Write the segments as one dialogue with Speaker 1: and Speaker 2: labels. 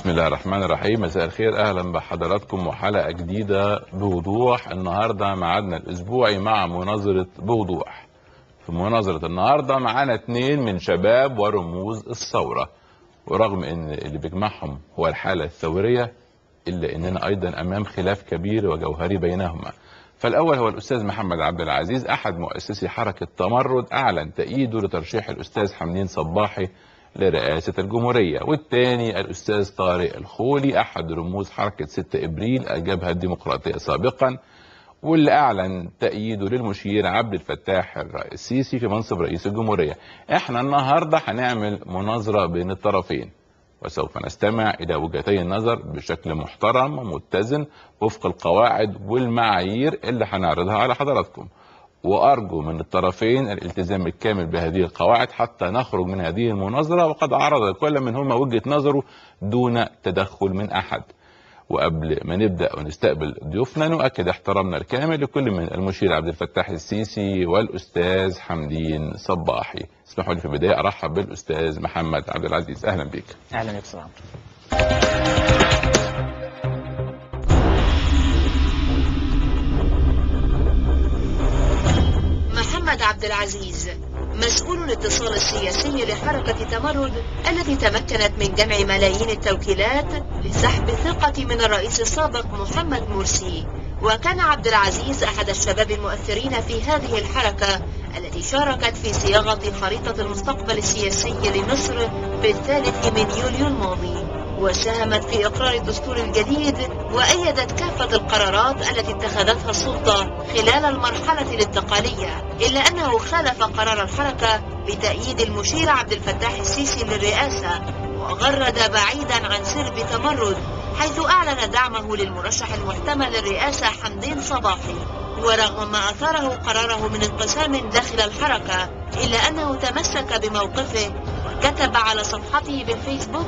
Speaker 1: بسم الله الرحمن الرحيم. مساء الخير. أهلا بحضراتكم وحلقة جديدة بوضوح. النهارده ميعادنا الأسبوعي مع مناظرة بوضوح. في مناظرة النهارده معانا اثنين من شباب ورموز الثورة. ورغم إن اللي بيجمعهم هو الحالة الثورية إلا إننا أيضا أمام خلاف كبير وجوهري بينهما. فالأول هو الأستاذ محمد عبد العزيز أحد مؤسسي حركة تمرد. أعلن تأييده لترشيح الأستاذ حمدين صباحي لرئاسة الجمهورية. والثاني الأستاذ طارق الخولي أحد رموز حركة 6 إبريل الجبهة الديمقراطية سابقا واللي أعلن تأييده للمشير عبد الفتاح السيسي في منصب رئيس الجمهورية. إحنا النهاردة هنعمل مناظرة بين الطرفين وسوف نستمع إلى وجهتي النظر بشكل محترم ومتزن وفق القواعد والمعايير اللي هنعرضها على حضراتكم. وأرجو من الطرفين الالتزام الكامل بهذه القواعد حتى نخرج من هذه المناظرة وقد عرض كل منهما وجهة نظره دون تدخل من أحد. وقبل ما نبدأ ونستقبل ضيوفنا نؤكد احترامنا الكامل لكل من المشير عبد الفتاح السيسي والأستاذ حمدين صباحي. اسمحوا لي في البداية أرحب بالأستاذ محمد عبد العزيز. أهلا بك.
Speaker 2: أهلا يا أستاذ
Speaker 3: محمد عبد العزيز مسؤول الاتصال السياسي لحركة تمرد التي تمكنت من جمع ملايين التوكيلات لسحب الثقة من الرئيس السابق محمد مرسي. وكان عبد العزيز أحد الشباب المؤثرين في هذه الحركة التي شاركت في صياغة خريطة المستقبل السياسي لمصر في الثالث من يوليو الماضي. وساهمت في إقرار الدستور الجديد وأيدت كافة القرارات التي اتخذتها السلطة خلال المرحلة الانتقالية إلا أنه خالف قرار الحركة بتأييد المشير عبد الفتاح السيسي للرئاسة وغرد بعيدا عن سرب تمرد حيث أعلن دعمه للمرشح المحتمل للرئاسة حمدين صباحي. ورغم ما أثاره قراره من انقسام داخل الحركة إلا أنه تمسك بموقفه وكتب على صفحته بالفيسبوك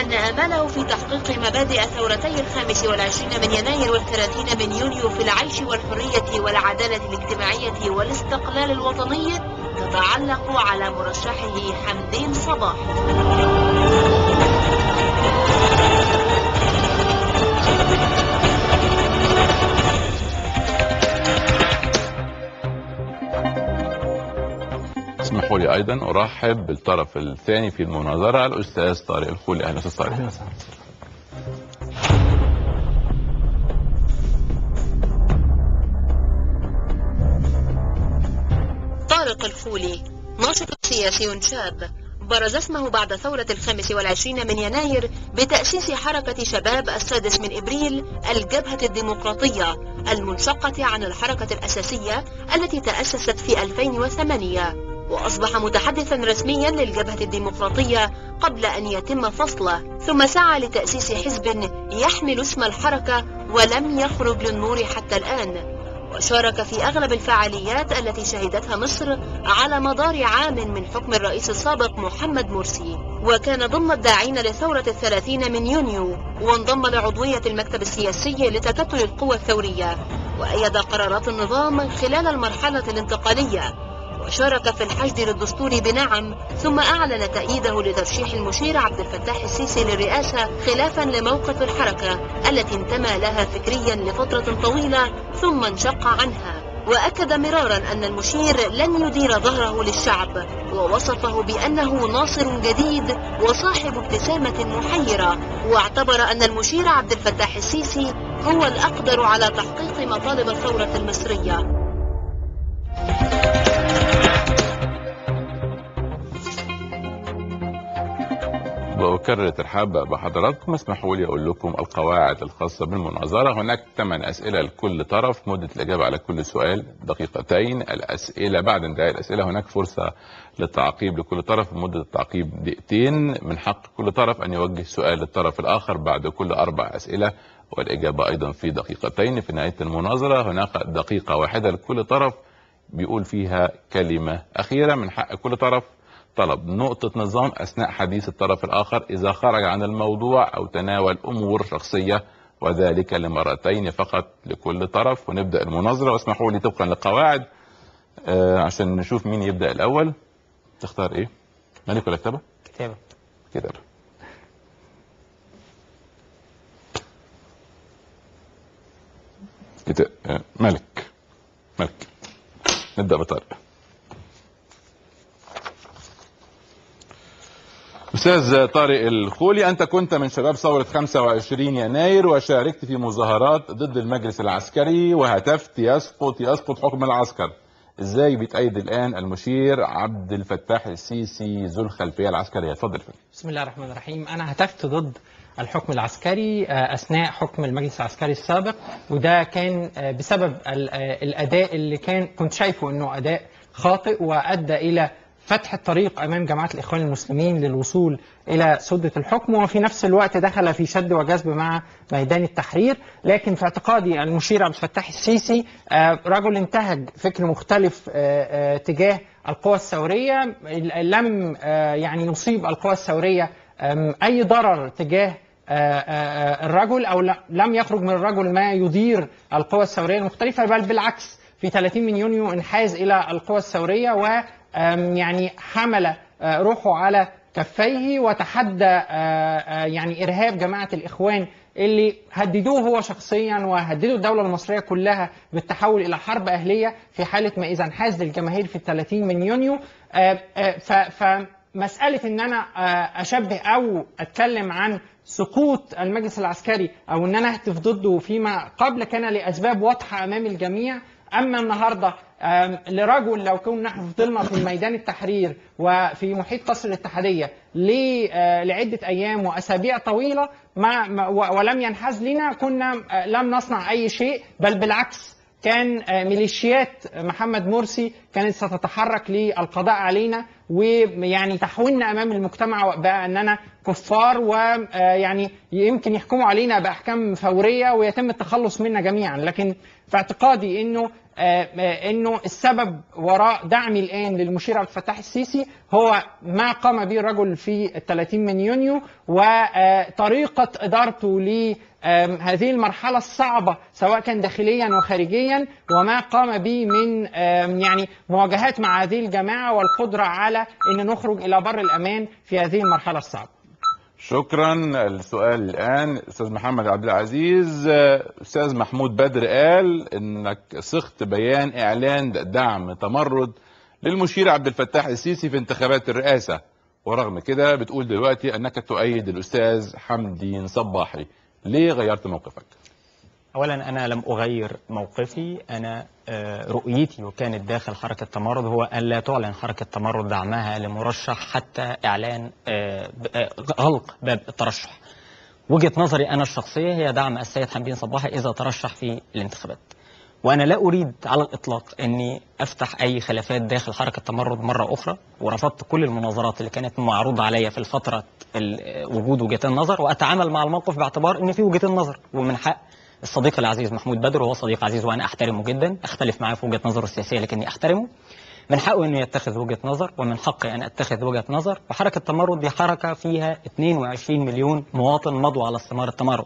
Speaker 3: أن أمله في تحقيق مبادئ ثورتي الخامس والعشرين من يناير والثلاثين من يونيو في العيش والحرية والعدالة الاجتماعية والاستقلال الوطني تتعلق على مرشحه حمدين صباح.
Speaker 1: اسمحوا لي أيضا. أرحب بالطرف الثاني في المناظرة الأستاذ طارق الخولي. أهلا أستاذ طارق.
Speaker 3: طارق الخولي ناشط سياسي شاب برز اسمه بعد ثورة الخامس والعشرين من يناير بتأسيس حركة شباب السادس من إبريل الجبهة الديمقراطية المنشقة عن الحركة الأساسية التي تأسست في 2008 وأصبح متحدثا رسميا للجبهة الديمقراطية قبل أن يتم فصله ثم سعى لتأسيس حزب يحمل اسم الحركة ولم يخرج للنور حتى الآن. وشارك في أغلب الفعاليات التي شهدتها مصر على مدار عام من حكم الرئيس السابق محمد مرسي. وكان ضمن الداعين لثورة الثلاثين من يونيو وانضم لعضوية المكتب السياسي لتكتل القوى الثورية. وأيد قرارات النظام خلال المرحلة الانتقالية. وشارك في الحشد للدستور بنعم ثم أعلن تأييده لترشيح المشير عبد الفتاح السيسي للرئاسة خلافا لموقف الحركة التي انتمى لها فكريا لفترة طويلة ثم انشق عنها. وأكد مرارا أن المشير لن يدير ظهره للشعب ووصفه بأنه ناصر جديد وصاحب ابتسامة محيرة. واعتبر أن المشير عبد الفتاح السيسي هو الأقدر على تحقيق مطالب الثورة المصرية.
Speaker 1: واكرر الترحاب بحضراتكم. اسمحوا لي أقول لكم القواعد الخاصة بالمناظرة. هناك ثمان أسئلة لكل طرف. مدة الإجابة على كل سؤال. دقيقتين. الأسئلة بعد انتهاء الأسئلة هناك فرصة للتعقيب لكل طرف. مدة التعقيب دقيقتين. من حق كل طرف أن يوجه سؤال للطرف الآخر بعد كل أربع أسئلة. والإجابة أيضا في دقيقتين. في نهاية المناظرة هناك دقيقة واحدة لكل طرف بيقول فيها كلمة أخيرة. من حق كل طرف طلب نقطة نظام أثناء حديث الطرف الآخر إذا خرج عن الموضوع أو تناول أمور شخصية وذلك لمرتين فقط لكل طرف. ونبدأ المناظرة. واسمحوا لي طبقا للقواعد آه عشان نشوف مين يبدأ الأول. تختار إيه؟ ملك ولا كتابة؟
Speaker 2: كتابة.
Speaker 1: كتابة كتاب آه، ملك. ملك. نبدأ بطارق. أستاذ طارق الخولي أنت كنت من شباب ثورة 25 يناير وشاركت في مظاهرات ضد المجلس العسكري وهتفت يسقط يسقط حكم العسكر. إزاي بيتأيد الآن المشير عبد الفتاح السيسي ذو الخلفية العسكرية؟ اتفضل. فندم.
Speaker 2: بسم الله الرحمن الرحيم. أنا هتفت ضد الحكم العسكري آه، أثناء حكم المجلس العسكري السابق وده كان آه، بسبب آه، الأداء اللي كان كنت شايفه أنه أداء خاطئ وأدى إلى فتح الطريق أمام جماعة الإخوان المسلمين للوصول إلى سدة الحكم وفي نفس الوقت دخل في شد وجذب مع ميدان التحرير. لكن في اعتقادي المشير عبد الفتاح السيسي آه، رجل انتهج فكر مختلف آه، آه، تجاه القوى الثورية. لم يعني يصيب القوى الثورية أم، أي ضرر تجاه الرجل لا- لم يخرج من الرجل ما يضير القوى الثورية المختلفة بل بالعكس في 30 من يونيو انحاز إلى القوى الثورية و يعني حمل آه، روحه على كفيه وتحدى آه، آه، يعني إرهاب جماعة الإخوان اللي هددوه هو شخصيا وهددوا الدولة المصرية كلها بالتحول إلى حرب أهلية في حالة ما إذا انحاز للجماهير في 30 من يونيو. ف- فمسألة إن أنا آه، أشبه أو أتكلم عن سقوط المجلس العسكري أو إن أنا أهتف ضده فيما قبل كان لأسباب واضحة أمام الجميع أما النهاردة آم، لرجل لو كنا نحن فضلنا في ميدان التحرير وفي محيط قصر الاتحادية ل- آه، لعدة أيام وأسابيع طويلة ما ولم ينحاز لنا كنا آه، لم نصنع أي شيء بل بالعكس كان آه، ميليشيات محمد مرسي كانت ستتحرك للقضاء علينا ويعني تحويلنا أمام المجتمع بقى اننا كفار ويعني يمكن يحكموا علينا بأحكام فورية ويتم التخلص منا جميعا. لكن في اعتقادي إنه إنه السبب وراء دعمي الآن للمشير عبد الفتاح السيسي هو ما قام به الرجل في ال 30 من يونيو وطريقة إدارته لهذه المرحلة الصعبة سواء كان داخليا وخارجيا وما قام به من يعني مواجهات مع هذه الجماعة والقدرة على إن نخرج إلى بر الأمان في هذه المرحلة الصعبة.
Speaker 1: شكرا. السؤال الآن أستاذ محمد عبد العزيز. أستاذ محمود بدر قال إنك صغت بيان إعلان دعم تمرد للمشير عبد الفتاح السيسي في انتخابات الرئاسة. ورغم كده بتقول دلوقتي أنك تؤيد الأستاذ حمدي صباحي. ليه غيرت موقفك؟
Speaker 4: اولا أنا لم أغير موقفي. أنا آه، رؤيتي وكانت داخل حركة تمرد. هو أن لا تعلن حركة تمرد دعمها لمرشح حتى إعلان آه، آه، غلق باب الترشح. وجهة نظري أنا الشخصية هي دعم السيد حمدين صباحي إذا ترشح في الانتخابات. وأنا لا أريد على الإطلاق أني أفتح أي خلافات داخل حركة تمرد مرة أخرى. ورفضت كل المناظرات اللي كانت معروضة عليا في ال- وجود وجهتين نظر. وأتعامل مع الموقف باعتبار أن في وجهتين نظر. ومن حق الصديق العزيز محمود بدر وهو صديق عزيز وأنا أحترمه جدا أختلف معاه في وجهة نظره السياسية لكني أحترمه. من حقه إنه يتخذ وجهة نظر ومن حقي أن أتخذ وجهة نظر. وحركة تمرد دي حركة فيها 22 مليون مواطن مضوا على استمار التمرد.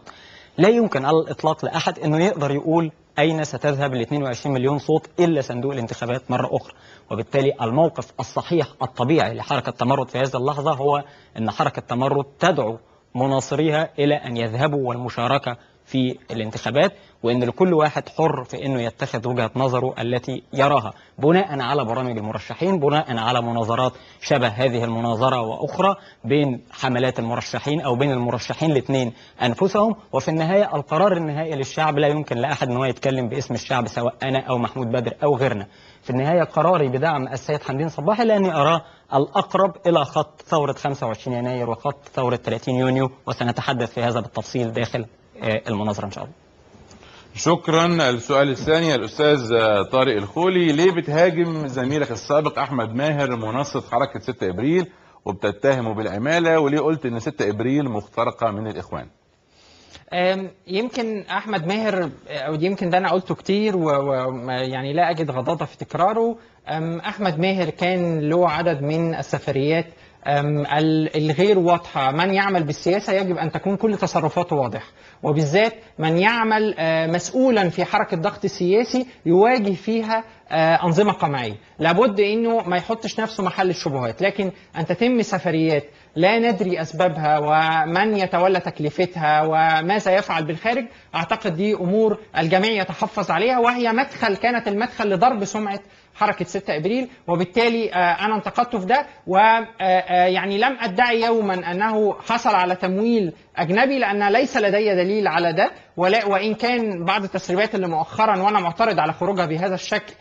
Speaker 4: لا يمكن على الإطلاق لأحد إنه يقدر يقول أين ستذهب ال 22 مليون صوت إلا صندوق الانتخابات مرة أخرى. وبالتالي الموقف الصحيح الطبيعي لحركة تمرد في هذه اللحظة هو إن حركة تمرد تدعو مناصريها إلى أن يذهبوا والمشاركة في الانتخابات وإن لكل واحد حر في إنه يتخذ وجهة نظره التي يراها بناء على برامج المرشحين بناء على مناظرات شبه هذه المناظرة وأخرى بين حملات المرشحين أو بين المرشحين الاثنين أنفسهم. وفي النهاية القرار النهائي للشعب لا يمكن لأحد إن هو يتكلم باسم الشعب سواء أنا أو محمود بدر أو غيرنا. في النهاية قراري بدعم السيد حمدين صباحي لأني أراه الأقرب إلى خط ثورة 25 يناير وخط ثورة 30 يونيو وسنتحدث في هذا بالتفصيل داخل المناظره إن شاء الله.
Speaker 1: شكرا. السؤال الثاني الأستاذ طارق الخولي. ليه بتهاجم زميلك السابق أحمد ماهر منسق حركة 6 إبريل وبتتهمه بالعمالة؟ وليه قلت إن 6 إبريل مخترقة من
Speaker 2: الإخوان؟ يمكن أحمد ماهر أو يمكن ده أنا قلته كتير ويعني لا أجد غضاضة في تكراره. أحمد ماهر كان له عدد من السفريات الغير واضحة. من يعمل بالسياسة يجب أن تكون كل تصرفاته واضحة. وبالذات من يعمل آه، مسؤولا في حركة ضغط السياسي يواجه فيها آه، أنظمة قمعية. لابد إنه ما يحطش نفسه محل الشبهات. لكن أن تتم سفريات لا ندري أسبابها ومن يتولى تكلفتها وماذا يفعل بالخارج أعتقد دي أمور الجميع يتحفظ عليها. وهي مدخل كانت المدخل لضرب سمعة حركة 6 إبريل وبالتالي آه، أنا انتقدته في ده ويعني لم أدعي يوما أنه حصل على تمويل أجنبي لأن ليس لدي دليل على ده ولا وإن كان بعض التسريبات اللي مؤخرا وأنا معترض على خروجها بهذا الشكل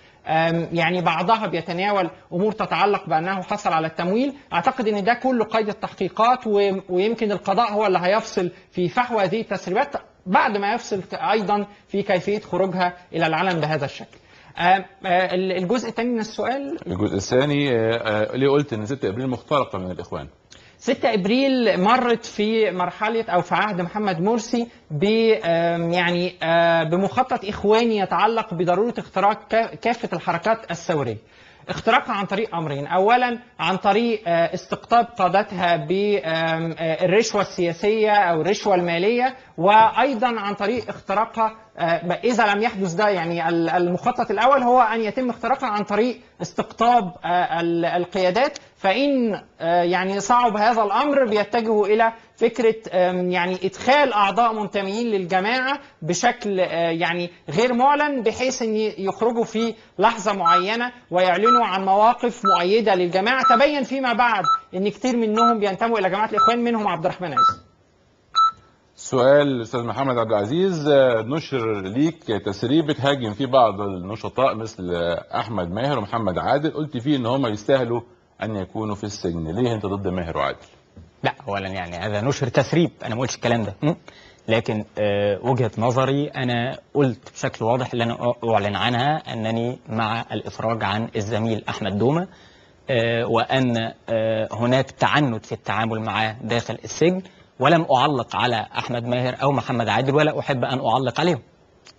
Speaker 2: يعني بعضها بيتناول أمور تتعلق بأنه حصل على التمويل أعتقد إن ده كله قيد التحقيقات ويمكن القضاء هو اللي هيفصل في فحوى هذه التسريبات بعد ما يفصل أيضا في كيفية خروجها إلى العلن بهذا الشكل. آه، الجزء الثاني من السؤال
Speaker 1: الجزء الثاني آه، آه، ليه قلت إن 6 أبريل مخترقة من الإخوان
Speaker 2: 6 أبريل مرت في مرحلة أو في عهد محمد مرسي ب يعني آه، بمخطط إخواني يتعلق بضرورة اختراق كا- كافة الحركات الثورية. اختراقها عن طريق أمرين، اولا عن طريق آه، استقطاب قادتها بالرشوه السياسية أو الرشوة المالية وأيضا عن طريق اختراقها آه، إذا لم يحدث ده يعني ال- المخطط الأول هو أن يتم اختراقها عن طريق استقطاب آه، ال- القيادات فإن آه، يعني صعب هذا الأمر بيتجهوا إلى فكرة يعني إدخال أعضاء منتمين للجماعة بشكل آه، يعني غير معلن بحيث إن يخرجوا في لحظة معينة ويعلنوا عن مواقف مؤيدة للجماعة. تبين فيما بعد إن كتير منهم بينتموا إلى جماعة الإخوان منهم عبد الرحمن عز.
Speaker 1: سؤال الاستاذ محمد عبد العزيز آه، نشر ليك تسريب بتهاجم فيه بعض النشطاء مثل آه، أحمد ماهر ومحمد عادل. قلت فيه إن هم يستاهلوا أن يكونوا في السجن. ليه أنت ضد ماهر وعادل؟
Speaker 4: لا اولا يعني هذا نشر تسريب أنا ما قلتش الكلام ده? لكن آه، وجهة نظري أنا قلت بشكل واضح اللي أنا أعلن عنها أنني مع الإفراج عن الزميل أحمد دومة آه، وأن آه، هناك تعنت في التعامل معه داخل السجن ولم أعلق على أحمد ماهر أو محمد عادل ولا أحب أن أعلق عليهم.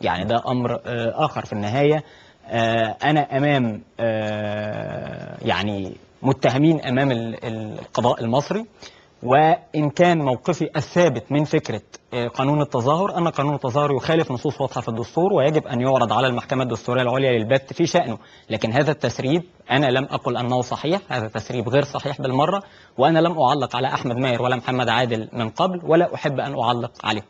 Speaker 4: يعني ده أمر آخر في النهاية. أنا أمام يعني متهمين أمام ال- القضاء المصري. وإن كان موقفي الثابت من فكرة آه، قانون التظاهر أن قانون التظاهر يخالف نصوص واضحه في الدستور ويجب أن يعرض على المحكمة الدستورية العليا للبت في شأنه. لكن هذا التسريب أنا لم أقل أنه صحيح هذا تسريب غير صحيح بالمرة وأنا لم أعلق على أحمد ماهر ولا محمد عادل من قبل ولا أحب أن أعلق عليهم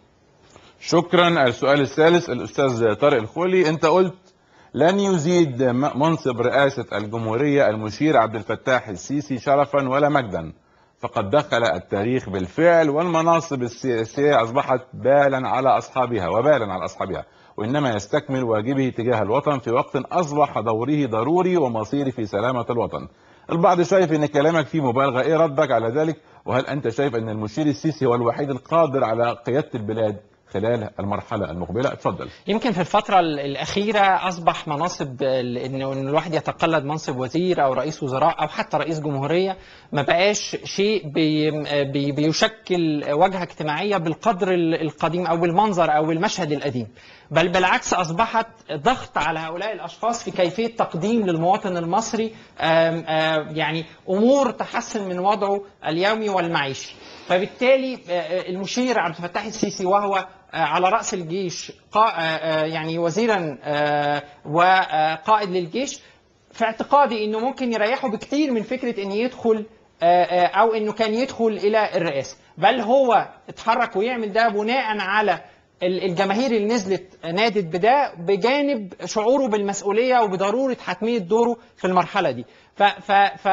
Speaker 1: شكرا. السؤال الثالث الأستاذ طارق الخولي. أنت قلت لن يزيد منصب رئاسة الجمهورية المشير عبد الفتاح السيسي شرفا ولا مجدا. فقد دخل التاريخ بالفعل والمناصب السياسية أصبحت بالا على أصحابها وبالا على أصحابها وإنما يستكمل واجبه تجاه الوطن في وقت أصبح دوره ضروري ومصيري في سلامة الوطن. البعض شايف إن كلامك فيه مبالغة إيه ردك على ذلك؟ وهل أنت شايف أن المشير السيسي هو الوحيد القادر على قيادة البلاد؟ خلال المرحلة المقبلة. اتفضل.
Speaker 2: يمكن في الفترة ال- الأخيرة أصبح مناصب إن الواحد يتقلد منصب وزير أو رئيس وزراء أو حتى رئيس جمهورية ما بقاش شيء بي بي بيشكل واجهة اجتماعية بالقدر ال- القديم أو بالمنظر أو بالمشهد القديم. بل بالعكس أصبحت ضغط على هؤلاء الأشخاص في كيفية تقديم للمواطن المصري يعني أمور تحسن من وضعه اليومي والمعيشي. فبالتالي آه، آه، المشير عبد الفتاح السيسي وهو آه، على رأس الجيش يعني وزيرا وقائد للجيش في اعتقادي إنه ممكن يريحه بكتير من فكرة إن يدخل أو إنه كان يدخل إلى الرئاسه بل هو اتحرك ويعمل ده بناء على الجماهير اللي نزلت نادت بده بجانب شعوره بالمسؤولية وبضرورة حتمية دوره في المرحلة دي. ف ف ف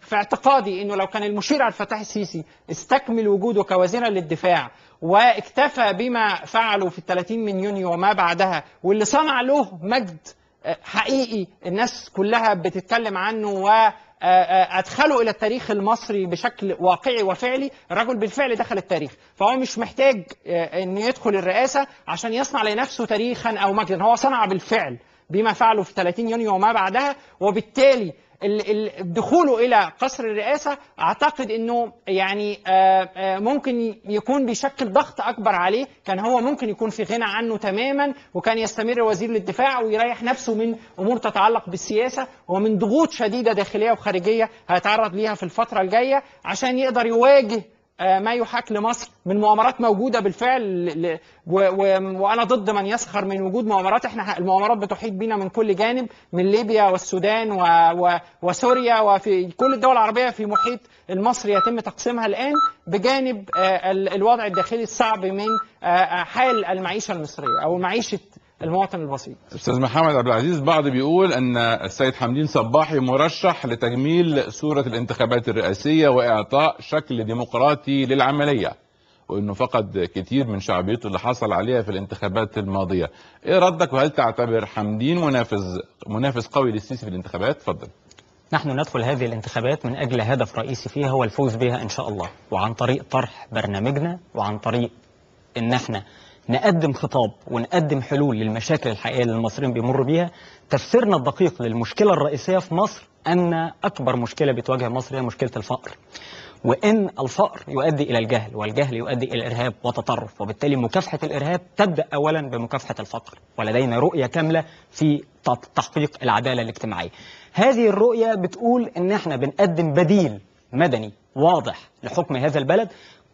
Speaker 2: في اعتقادي إنه لو كان المشير عبد الفتاح السيسي استكمل وجوده كوزيرا للدفاع واكتفى بما فعله في ال 30 من يونيو وما بعدها واللي صنع له مجد آه، حقيقي الناس كلها بتتكلم عنه و أدخله إلى التاريخ المصري بشكل واقعي وفعلي. الرجل بالفعل دخل التاريخ. فهو مش محتاج آه، إن يدخل الرئاسة عشان يصنع لنفسه تاريخا أو مجدا. هو صنع بالفعل بما فعله في 30 يونيو وما بعدها وبالتالي ال- ال- دخوله إلى قصر الرئاسة أعتقد إنه يعني آه، آه، ممكن يكون بيشكل ضغط أكبر عليه. كان هو ممكن يكون في غنى عنه تماما وكان يستمر وزير الدفاع ويريح نفسه من أمور تتعلق بالسياسة. ومن ضغوط شديدة داخلية وخارجية هيتعرض ليها في الفترة الجاية عشان يقدر يواجه ما يحاك لمصر من مؤامرات موجودة بالفعل وأنا ضد من يسخر من وجود مؤامرات. إحنا المؤامرات بتحيط بينا من كل جانب من ليبيا والسودان وسوريا وفي كل الدول العربية في محيط المصري يتم تقسيمها الآن بجانب آه، ال- الوضع الداخلي الصعب من آه، آه، حال المعيشة المصرية أو معيشة المواطن البسيط.
Speaker 1: أستاذ محمد عبد العزيز بعض بيقول أن السيد حمدين صباحي مرشح لتجميل صورة الانتخابات الرئاسية وإعطاء شكل ديمقراطي للعملية وإنه فقد كتير من شعبيته اللي حصل عليها في الانتخابات الماضية. إيه ردك؟ وهل تعتبر حمدين منافس منافس قوي للسيسي في الانتخابات؟ اتفضل.
Speaker 4: نحن ندخل هذه الانتخابات من أجل هدف رئيسي فيها هو الفوز بها إن شاء الله وعن طريق طرح برنامجنا وعن طريق إن إحنا نقدم خطاب ونقدم حلول للمشاكل الحقيقية اللي المصريين بيمروا بيها. تفسيرنا الدقيق للمشكلة الرئيسية في مصر أن أكبر مشكلة بتواجه مصر هي مشكلة الفقر وإن الفقر يؤدي إلى الجهل والجهل يؤدي إلى الارهاب وتطرف وبالتالي مكافحة الإرهاب تبدأ اولا بمكافحة الفقر ولدينا رؤية كاملة في تحقيق العدالة الاجتماعية. هذه الرؤية بتقول إن إحنا بنقدم بديل مدني واضح لحكم هذا البلد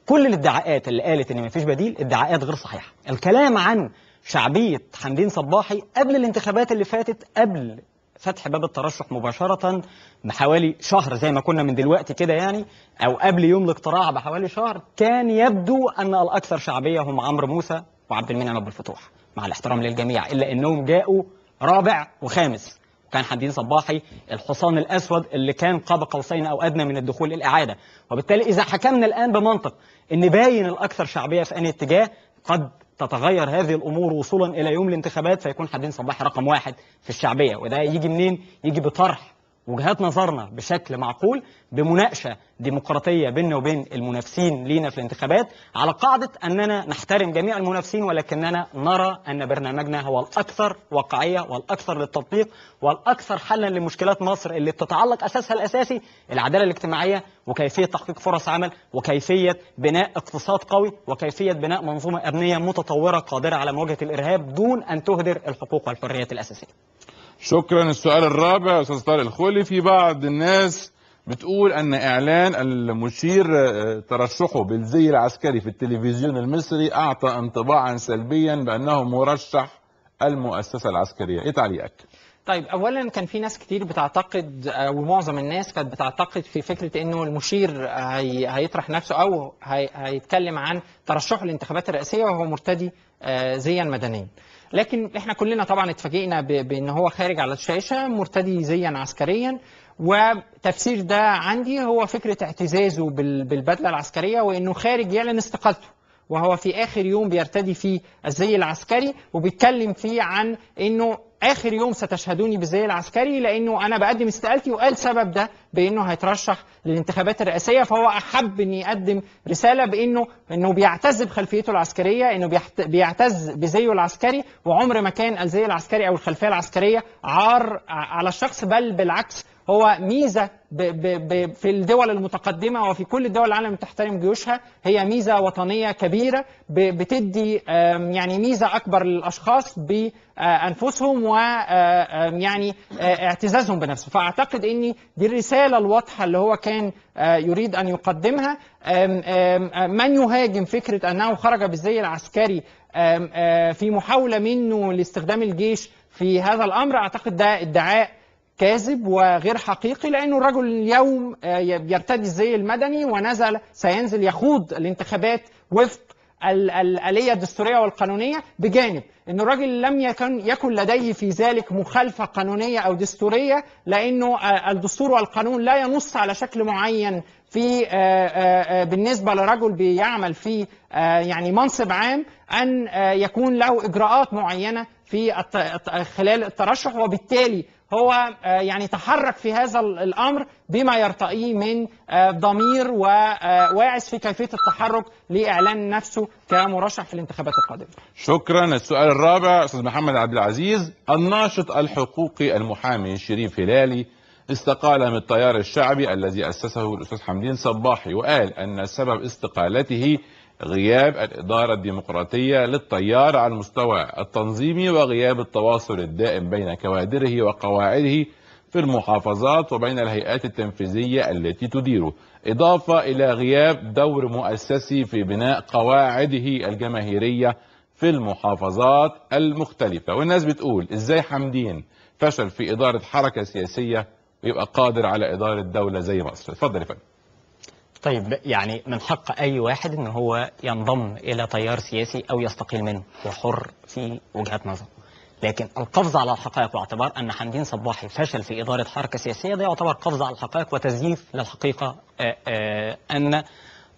Speaker 4: كل الادعاءات اللي قالت إن مفيش بديل ادعاءات غير صحيحة. الكلام عن شعبية حمدين صباحي قبل الانتخابات اللي فاتت قبل فتح باب الترشح مباشرة بحوالي شهر زي ما كنا من دلوقتي كده يعني أو قبل يوم الاقتراع بحوالي شهر كان يبدو أن الأكثر شعبية هم عمرو موسى وعبد المنعم أبو الفتوح. مع الاحترام للجميع إلا أنهم جاءوا رابع وخامس. كان حمدين صباحي الحصان الأسود اللي كان قاب قوسين أو أدنى من الدخول الإعادة وبالتالي إذا حكمنا الآن بمنطق أن باين الأكثر شعبية في أي اتجاه قد تتغير هذه الأمور وصولا إلى يوم الانتخابات فيكون حمدين صباحي رقم واحد في الشعبية وده يجي منين؟ يجي بطرح وجهات نظرنا بشكل معقول بمناقشة ديمقراطية بيننا وبين المنافسين لينا في الانتخابات على قاعدة أننا نحترم جميع المنافسين ولكننا نرى أن برنامجنا هو الأكثر واقعية والأكثر للتطبيق والأكثر حلا لمشكلات مصر اللي بتتعلق أساسها الأساسي العدالة الاجتماعية وكيفية تحقيق فرص عمل وكيفية بناء اقتصاد قوي وكيفية بناء منظومة أمنية متطورة قادرة على مواجهة الإرهاب دون أن تهدر الحقوق والحريات الأساسية.
Speaker 1: شكرا. السؤال الرابع أستاذ طارق الخولي في بعض الناس بتقول أن إعلان المشير آه، ترشحه بالزي العسكري في التلفزيون المصري أعطى انطباعا سلبيا بأنه مرشح المؤسسة العسكرية. إيه تعليقك؟
Speaker 2: طيب اولا كان في ناس كتير بتعتقد آه، ومعظم الناس كانت بتعتقد في فكرة إنه المشير هي هيطرح نفسه أو هي هيتكلم عن ترشحه للانتخابات الرئاسيه وهو مرتدي آه، زيا مدنيا. لكن إحنا كلنا طبعا اتفاجئنا بإن هو خارج على الشاشة مرتدي زيا عسكريا. وتفسير ده عندي هو فكرة اعتزازه بال- بالبدلة العسكرية وإنه خارج يعلن استقالته. وهو في آخر يوم بيرتدي فيه الزي العسكري وبيتكلم فيه عن إنه آخر يوم ستشهدوني بالزي العسكري لأنه أنا بقدم استقالتي وقال سبب ده بأنه هيترشح للانتخابات الرئاسية فهو أحب ان يقدم رسالة بأنه إنه بيعتز بخلفيته العسكرية إنه بيعتز بزيه العسكري وعمر ما كان الزي العسكري أو الخلفية العسكرية عار على الشخص بل بالعكس هو ميزة ب ب ب في الدول المتقدمة وفي كل الدول العالم تحترم جيوشها هي ميزة وطنية كبيرة بتدي يعني ميزة أكبر للأشخاص بأنفسهم ويعني اعتزازهم بنفسه فأعتقد ان دي الرسالة الواضحة اللي هو كان آه، يريد أن يقدمها من يهاجم فكرة أنه خرج بالزي العسكري آه، في محاولة منه لاستخدام الجيش في هذا الأمر؟ أعتقد ده ادعاء كاذب وغير حقيقي لأنه الرجل اليوم آه، يرتدي الزي المدني ونزل سينزل يخوض الانتخابات وفق الآلية الدستورية والقانونية بجانب أن الراجل لم يكن يكن لديه في ذلك مخالفة قانونية أو دستورية لأنه الدستور والقانون لا ينص على شكل معين في آه، آه، آه، بالنسبة لرجل بيعمل في يعني منصب عام أن يكون له إجراءات معينة في خلال الترشح وبالتالي هو آه، يعني تحرك في هذا ال- الأمر بما يرتقيه من آه، ضمير وواعز في كيفية التحرك لإعلان نفسه كمرشح في الانتخابات القادمة.
Speaker 1: شكرا السؤال الرابع أستاذ محمد عبد العزيز الناشط الحقوقي المحامي شريف هلالي استقال من التيار الشعبي الذي أسسه الأستاذ حمدين صباحي وقال أن سبب استقالته غياب الإدارة الديمقراطية للتيار على المستوى التنظيمي وغياب التواصل الدائم بين كوادره وقواعده في المحافظات وبين الهيئات التنفيذية التي تديره. إضافة إلى غياب دور مؤسسي في بناء قواعده الجماهيرية في المحافظات المختلفة. والناس بتقول إزاي حمدين فشل في إدارة حركة سياسية ويبقى قادر على إدارة دولة زي مصر؟ اتفضل يا فندم.
Speaker 4: طيب يعني من حق أي واحد إن هو ينضم إلى تيار سياسي أو يستقيل منه هو حر في وجهه نظر لكن القفز على الحقائق واعتبار أن حمدين صباحي فشل في إدارة حركة سياسية ده يعتبر قفز على الحقائق وتزييف للحقيقة آه، آه، أن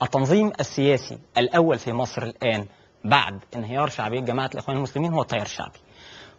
Speaker 4: التنظيم السياسي الأول في مصر الآن بعد انهيار شعبية جماعة الإخوان المسلمين هو التيار الشعبي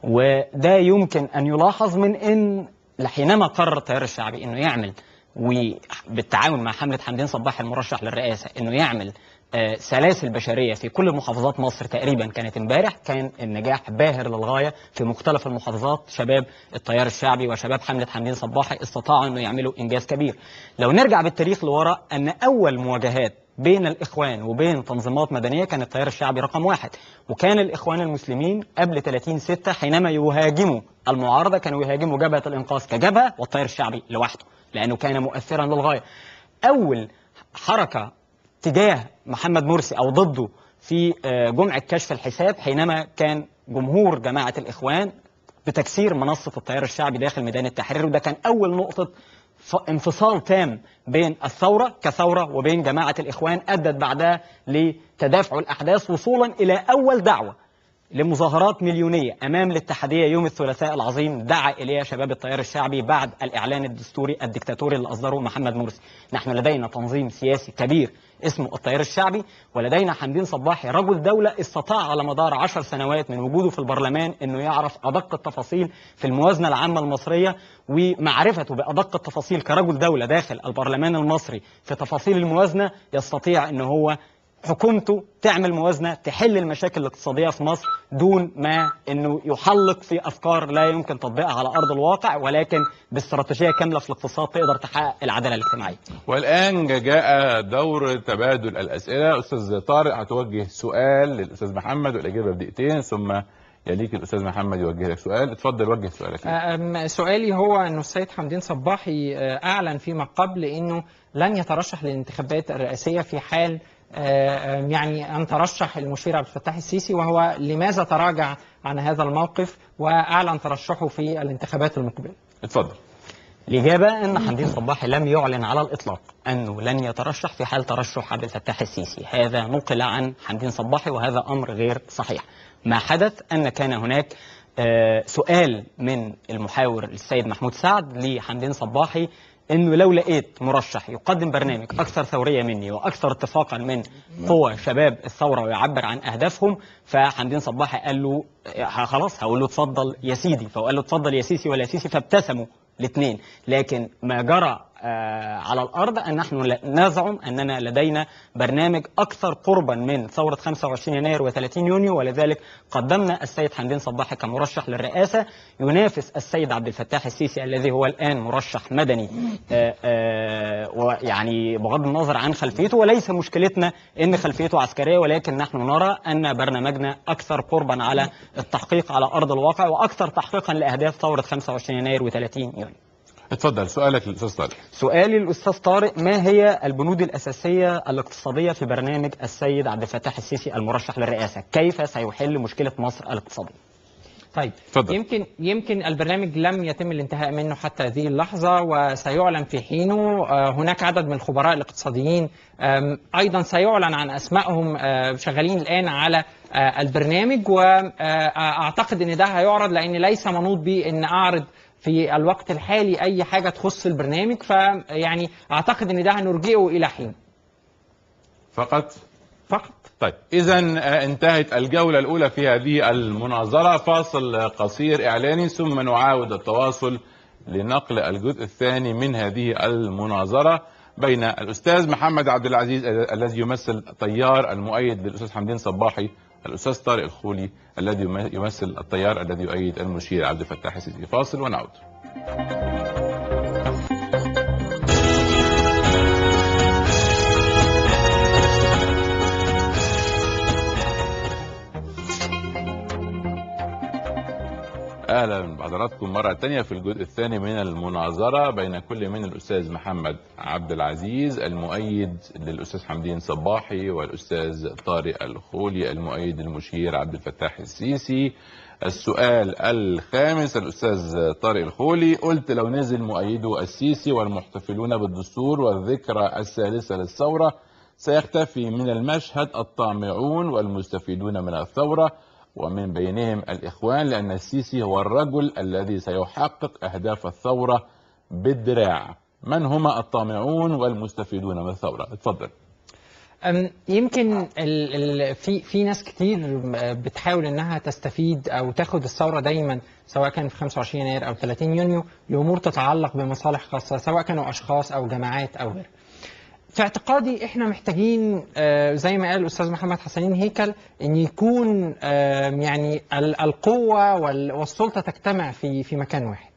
Speaker 4: وده يمكن أن يلاحظ من إن حينما قرر التيار الشعبي إنه يعمل وبالتعاون مع حملة حمدين صباح المرشح للرئاسة إنه يعمل آه، سلاسل بشريه في كل محافظات مصر تقريبا كانت امبارح كان النجاح باهر للغاية في مختلف المحافظات شباب التيار الشعبي وشباب حملة حمدين صباحي استطاعوا إنه يعملوا إنجاز كبير. لو نرجع بالتاريخ لورا أن أول مواجهات بين الإخوان وبين تنظيمات مدنية كان التيار الشعبي رقم واحد. وكان الإخوان المسلمين قبل 30 6 حينما يهاجموا المعارضة كانوا يهاجموا جبهة الإنقاذ كجبهة والتيار الشعبي لوحده لأنه كان مؤثرا للغاية. أول حركة تجاه محمد مرسي أو ضده في آه، جمع كشف الحساب حينما كان جمهور جماعة الإخوان بتكسير منصة التيار الشعبي داخل ميدان التحرير وده كان أول نقطة ف- انفصال تام بين الثورة كثورة وبين جماعة الإخوان أدت بعدها لتدافع الأحداث وصولا إلى أول دعوة. لمظاهرات مليونية أمام الاتحادية يوم الثلاثاء العظيم دعا إليها شباب التيار الشعبي بعد الإعلان الدستوري الدكتاتوري اللي أصدره محمد مرسي. نحن لدينا تنظيم سياسي كبير اسمه التيار الشعبي ولدينا حمدين صباحي رجل دولة استطاع على مدار عشر سنوات من وجوده في البرلمان أنه يعرف أدق التفاصيل في الموازنة العامة المصرية ومعرفته بأدق التفاصيل كرجل دولة داخل البرلمان المصري في تفاصيل الموازنة يستطيع أنه هو حكومته تعمل موازنة تحل المشاكل الاقتصادية في مصر دون ما إنه يحلق في أفكار لا يمكن تطبيقها على أرض الواقع ولكن باستراتيجية كاملة في الاقتصاد تقدر تحقق العدالة الاجتماعية.
Speaker 1: والآن جاء دور تبادل الأسئلة. أستاذ طارق هتوجه سؤال للأستاذ محمد والإجابة بدقيقتين ثم يليك الأستاذ محمد يوجه لك سؤال. اتفضل وجه سؤالك.
Speaker 2: سؤالي هو انه السيد حمدين صباحي آه، أعلن فيما قبل إنه لن يترشح للانتخابات الرئاسية في حال يعني أن ترشح المشير عبد الفتاح السيسي وهو لماذا تراجع عن هذا الموقف وأعلن ترشحه في الانتخابات المقبلة؟
Speaker 1: اتفضل.
Speaker 4: الإجابة أن حمدين صباحي لم يعلن على الإطلاق أنه لن يترشح في حال ترشح عبد الفتاح السيسي. هذا نقل عن حمدين صباحي وهذا أمر غير صحيح. ما حدث؟ أن كان هناك آه، سؤال من المحاور السيد محمود سعد لحمدين صباحي إنه لو لقيت مرشح يقدم برنامج أكثر ثورية مني وأكثر اتفاقا من قوى شباب الثورة ويعبر عن أهدافهم فحمدين صباحي قال له خلاص هقول له اتفضل يا سيدي فهو قال له اتفضل يا سيسي ولا يا سيسي فابتسموا الاثنين. لكن ما جرى على الأرض أن نحن نزعم أننا لدينا برنامج أكثر قربا من ثورة 25 يناير و30 يونيو ولذلك قدمنا السيد حمدين صباحي كمرشح للرئاسة. ينافس السيد عبد الفتاح السيسي الذي هو الآن مرشح مدني. آه، آه، ويعني بغض النظر عن خلفيته وليس مشكلتنا إن خلفيته عسكرية ولكن نحن نرى أن برنامجنا أكثر قربا على التحقيق على أرض الواقع وأكثر تحقيقا لأهداف ثورة 25 يناير و30 يونيو.
Speaker 1: اتفضل سؤالك للأستاذ طارق.
Speaker 4: سؤالي للأستاذ طارق ما هي البنود الأساسية الاقتصادية في برنامج السيد عبد الفتاح السيسي المرشح للرئاسة؟ كيف سيحل مشكلة مصر الاقتصادية؟
Speaker 2: طيب
Speaker 1: اتفضل.
Speaker 2: يمكن يمكن البرنامج لم يتم الانتهاء منه حتى هذه اللحظة وسيعلن في حينه آه، هناك عدد من الخبراء الاقتصاديين أيضا سيعلن عن أسمائهم آه، شغالين الآن على آه، البرنامج واعتقد إن ده هيعرض لأن ليس منوط بي إن أعرض في الوقت الحالي أي حاجة تخص البرنامج فيعني أعتقد إن ده هنرجئه إلى حين.
Speaker 1: فقط؟
Speaker 2: فقط.
Speaker 1: طيب اذا انتهت الجولة الأولى في هذه المناظرة. فاصل قصير إعلاني ثم نعاود التواصل لنقل الجزء الثاني من هذه المناظرة بين الأستاذ محمد عبد العزيز الذي يمثل تيار المؤيد للأستاذ حمدين صباحي. الأستاذ طارق الخولي الذي يمثل التيار الذي يؤيد المشير عبد الفتاح السيسي. فاصل ونعود. أهلا بحضراتكم مرة تانية في الجزء الثاني من المناظرة بين كل من الأستاذ محمد عبد العزيز المؤيد للأستاذ حمدين صباحي والأستاذ طارق الخولي المؤيد المشير عبد الفتاح السيسي. السؤال الخامس الأستاذ طارق الخولي قلت لو نزل مؤيدو السيسي والمحتفلون بالدستور والذكرى الثالثة للثورة سيختفي من المشهد الطامعون والمستفيدون من الثورة. ومن بينهم الإخوان لأن السيسي هو الرجل الذي سيحقق أهداف الثورة بالدراع. من هما الطامعون والمستفيدون من الثورة؟ اتفضل.
Speaker 2: يمكن ال ال في في ناس كتير بتحاول إنها تستفيد أو تاخد الثورة دايما سواء كان في 25 يناير أو 30 يونيو لأمور تتعلق بمصالح خاصة سواء كانوا أشخاص أو جماعات أو غيره. في اعتقادي إحنا محتاجين آه، زي ما قال الأستاذ محمد حسنين هيكل إن يكون يعني ال- القوة وال- والسلطة تجتمع في في مكان واحد.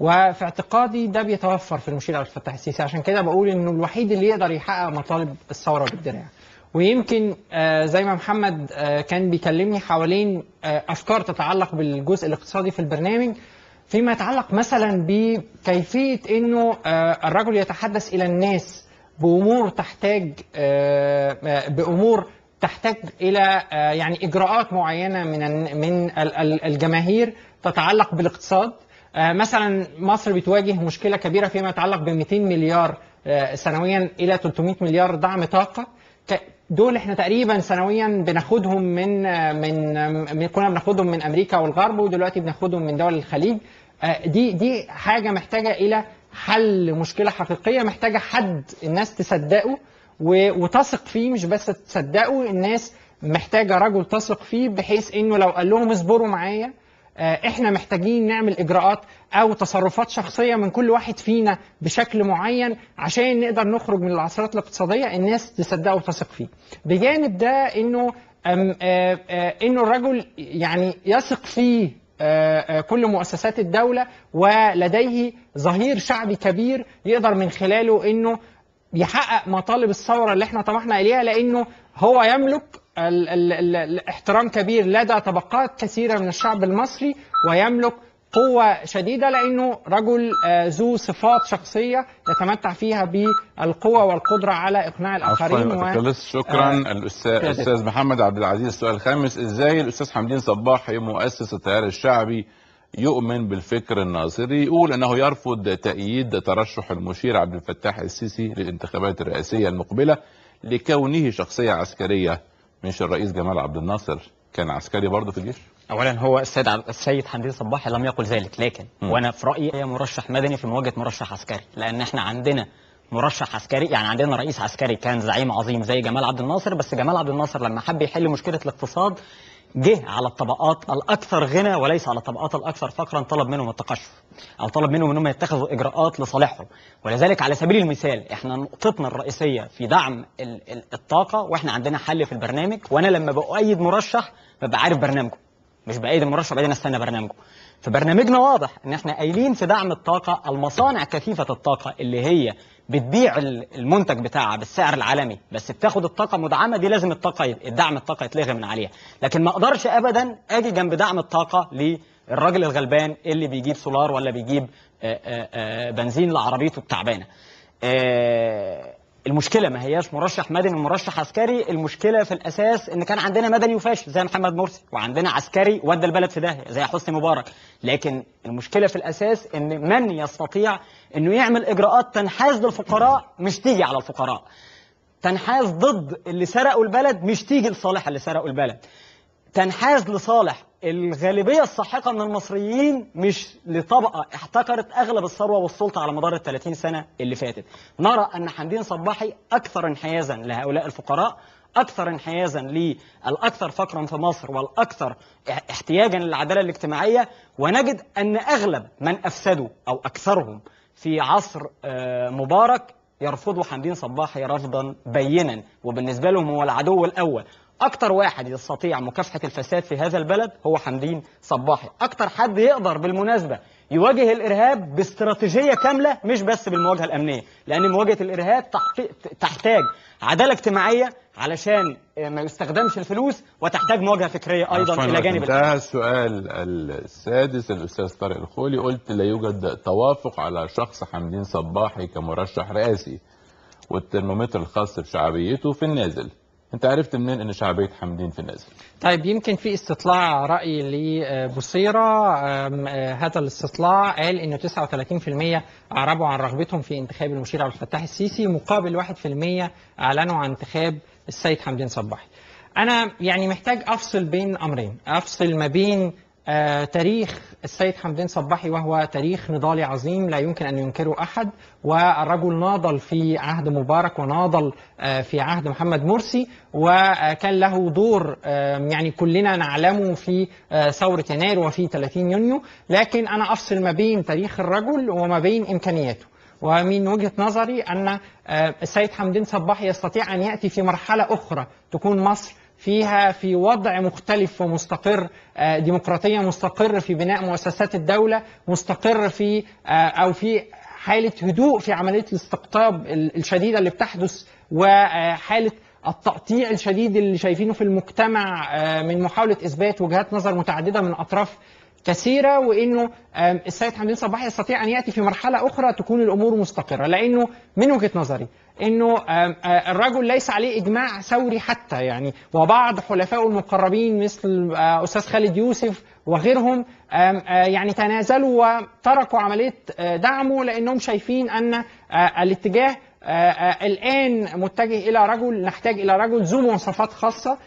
Speaker 2: وفي اعتقادي ده بيتوفر في المشير عبد الفتاح السيسي عشان كده بقول إنه الوحيد اللي يقدر يحقق مطالب الثورة بالدراع. ويمكن آه، زي ما محمد آه، كان بيكلمني حوالين أفكار تتعلق بالجزء الاقتصادي في البرنامج فيما يتعلق مثلا بكيفية إنه الرجل يتحدث إلى الناس بأمور تحتاج آه، بأمور تحتاج إلى آه، يعني إجراءات معينة من من ال- ال- الجماهير تتعلق بالاقتصاد. آه، مثلا مصر بتواجه مشكلة كبيرة فيما يتعلق ب 200 مليار سنويا إلى 300 مليار دعم طاقة. ك- دول إحنا تقريبا سنويا بناخدهم من من كنا بناخدهم من أمريكا والغرب ودلوقتي بناخدهم من دول الخليج. دي دي حاجة محتاجة إلى حل مشكله حقيقية محتاجة حد الناس تصدقه وتثق فيه مش بس تصدقه الناس محتاجة رجل تثق فيه بحيث إنه لو قال لهم اصبروا معايا آه، إحنا محتاجين نعمل إجراءات أو تصرفات شخصية من كل واحد فينا بشكل معين عشان نقدر نخرج من العصرات الاقتصادية الناس تصدقه وتثق فيه. بجانب ده إنه آه، آه، إنه الرجل يعني يثق فيه كل مؤسسات الدولة ولديه ظهير شعبي كبير يقدر من خلاله إنه يحقق مطالب الثورة اللي إحنا طمحنا إليها لإنه هو يملك ال ال ال الاحترام كبير لدى طبقات كثيرة من الشعب المصري ويملك قوة شديدة لأنه رجل آه، ذو صفات شخصية يتمتع فيها بالقوة والقدرة على إقناع الآخرين و...
Speaker 1: شكرا.
Speaker 2: آه،.
Speaker 1: الأستاذ محمد عبد العزيز السؤال الخامس. إزاي الأستاذ حمدين صباحي مؤسس التيار الشعبي يؤمن بالفكر الناصري؟ يقول إنه يرفض تأييد ترشح المشير عبد الفتاح السيسي للانتخابات الرئاسية المقبلة لكونه شخصية عسكرية مش الرئيس جمال عبد الناصر. كان عسكري برضه في الجيش؟
Speaker 4: اولا هو السيد السيد حمدين صباحي لم يقل ذلك لكن
Speaker 1: م.
Speaker 4: وأنا في رأيي هي مرشح مدني في مواجهة مرشح عسكري لأن إحنا عندنا مرشح عسكري يعني عندنا رئيس عسكري كان زعيم عظيم زي جمال عبد الناصر بس جمال عبد الناصر لما حب يحل مشكلة الاقتصاد جه على الطبقات الأكثر غنى وليس على الطبقات الأكثر فقرا طلب منهم التقشف أو طلب منهم إنهم يتخذوا إجراءات لصالحهم ولذلك على سبيل المثال إحنا نقطتنا الرئيسية في دعم ال- ال- الطاقة وإحنا عندنا حل في البرنامج وأنا لما بأيد مرشح ببقى عارف برنامجه مش بأيد المرشح بعدين استنى برنامجه في برنامجنا واضح إن إحنا قايلين في دعم الطاقة المصانع كثيفة الطاقة اللي هي بتبيع ال- المنتج بتاعها بالسعر العالمي بس بتاخد الطاقة مدعمة دي لازم الطاقة الدعم الطاقة يتلغي من عليها. لكن ما أقدرش ابدا أجي جنب دعم الطاقة للراجل الغلبان اللي بيجيب سولار ولا بيجيب آه، آه، آه، بنزين لعربيته التعبانة. المشكلة ما هياش مرشح مدني ومرشح عسكري المشكلة في الأساس إن كان عندنا مدني وفاشل زي محمد مرسي وعندنا عسكري ودى البلد في داهية زي حسني مبارك. لكن المشكلة في الأساس إن من يستطيع إنه يعمل إجراءات تنحاز للفقراء مش تيجي على الفقراء. تنحاز ضد اللي سرقوا البلد مش تيجي لصالح اللي سرقوا البلد. تنحاز لصالح. الغالبية الساحقة من المصريين مش لطبقة. احتكرت أغلب الثروة والسلطة على مدار ال 30 سنة اللي فاتت. نرى أن حمدين صباحي أكثر انحيازا لهؤلاء الفقراء الاكثر انحيازا للأكثر فقرا في مصر والأكثر احتياجا للعدالة الاجتماعية. ونجد أن أغلب من أفسدوا أو أكثرهم في عصر آه، مبارك يرفضوا حمدين صباحي رفضا بينا. وبالنسبة لهم هو العدو الأول. أكتر واحد يستطيع مكافحة الفساد في هذا البلد هو حمدين صباحي. أكتر حد يقدر بالمناسبة يواجه الإرهاب باستراتيجية كاملة مش بس بالمواجهة الأمنية لأن مواجهة الإرهاب تحت- تحتاج عدالة اجتماعية علشان ما يستخدمش الفلوس وتحتاج مواجهة
Speaker 1: فكرية
Speaker 4: أيضا
Speaker 1: إلى
Speaker 4: جانب
Speaker 1: انتهى السؤال السادس الأستاذ طارق الخولي قلت لا يوجد توافق على شخص حمدين صباحي كمرشح رئاسي والترمومتر الخاص بشعبيته في النازل. انت عرفت منين إن شعبيه حمدين في النازل؟
Speaker 2: طيب يمكن في استطلاع رأي لبصيرة. آم، آه، هذا الاستطلاع قال إنه 39% أعربوا عن رغبتهم في انتخاب المشير عبد الفتاح السيسي مقابل 1% أعلنوا عن انتخاب السيد حمدين صباحي. أنا يعني محتاج أفصل بين أمرين، أفصل ما بين آه، تاريخ السيد حمدين صباحي وهو تاريخ نضالي عظيم لا يمكن أن ينكره أحد والرجل ناضل في عهد مبارك وناضل آه، في عهد محمد مرسي وكان له دور آه، يعني كلنا نعلمه في ثورة يناير وفي 30 يونيو. لكن أنا أفصل ما بين تاريخ الرجل وما بين إمكانياته. ومن وجهة نظري آه، السيد حمدين صباحي يستطيع أن يأتي في مرحلة أخرى تكون مصر فيها في وضع مختلف ومستقر آه، ديمقراطية مستقر في بناء مؤسسات الدولة مستقر في آه، أو في حالة هدوء في عملية الاستقطاب ال- الشديدة اللي بتحدث وحالة التقطيع الشديد اللي شايفينه في المجتمع آه، من محاولة إثبات وجهات نظر متعددة من أطراف كثيرة وإنه آم، السيد حمدين صباحي يستطيع أن يأتي في مرحلة أخرى تكون الأمور مستقرة. لأنه من وجهة نظري إنه الرجل ليس عليه إجماع ثوري حتى يعني. وبعض حلفائه المقربين مثل أستاذ خالد يوسف وغيرهم يعني تنازلوا وتركوا عملية دعمه لأنهم شايفين أن الاتجاه الآن متجه إلى رجل نحتاج إلى رجل ذو مواصفات خاصة.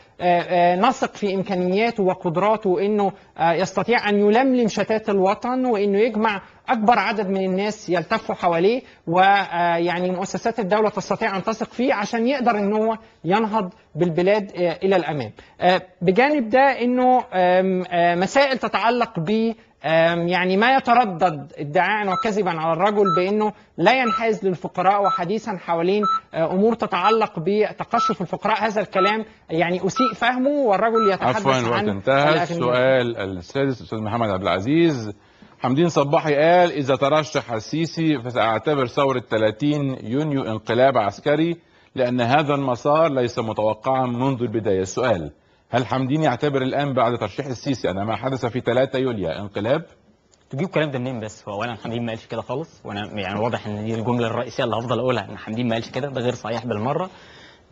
Speaker 2: نثق في إمكانياته وقدراته إنه آه، يستطيع أن يلملم شتات الوطن وإنه يجمع أكبر عدد من الناس يلتفوا حواليه ويعني مؤسسات الدولة تستطيع أن تثق فيه عشان يقدر إن هو ينهض بالبلاد آه، إلى الأمام. آه، بجانب ده آه، مسائل تتعلق ب يعني ما يتردد ادعاء وكذبا على الرجل بأنه لا ينحاز للفقراء وحديثا حوالين آه، أمور تتعلق بتقشف الفقراء. هذا الكلام يعني أسيء فهمه والرجل يتحدث
Speaker 1: عفوا الوقت انتهى. السؤال السادس أستاذ محمد عبد العزيز. حمدين صباحي قال إذا ترشح السيسي فسأعتبر ثورة 30 يونيو انقلاب عسكري لأن هذا المسار ليس متوقعا منذ البداية. السؤال هل حمدين يعتبر الآن بعد ترشيح السيسي أن ما حدث في 3 يوليو انقلاب؟
Speaker 4: تجيب الكلام ده منين بس؟ هو اولا حمدين ما قالش كده خالص وأنا يعني واضح إن دي الجملة الرئيسية اللي هفضل أقولها إن حمدين ما قالش كده ده غير صحيح بالمرة.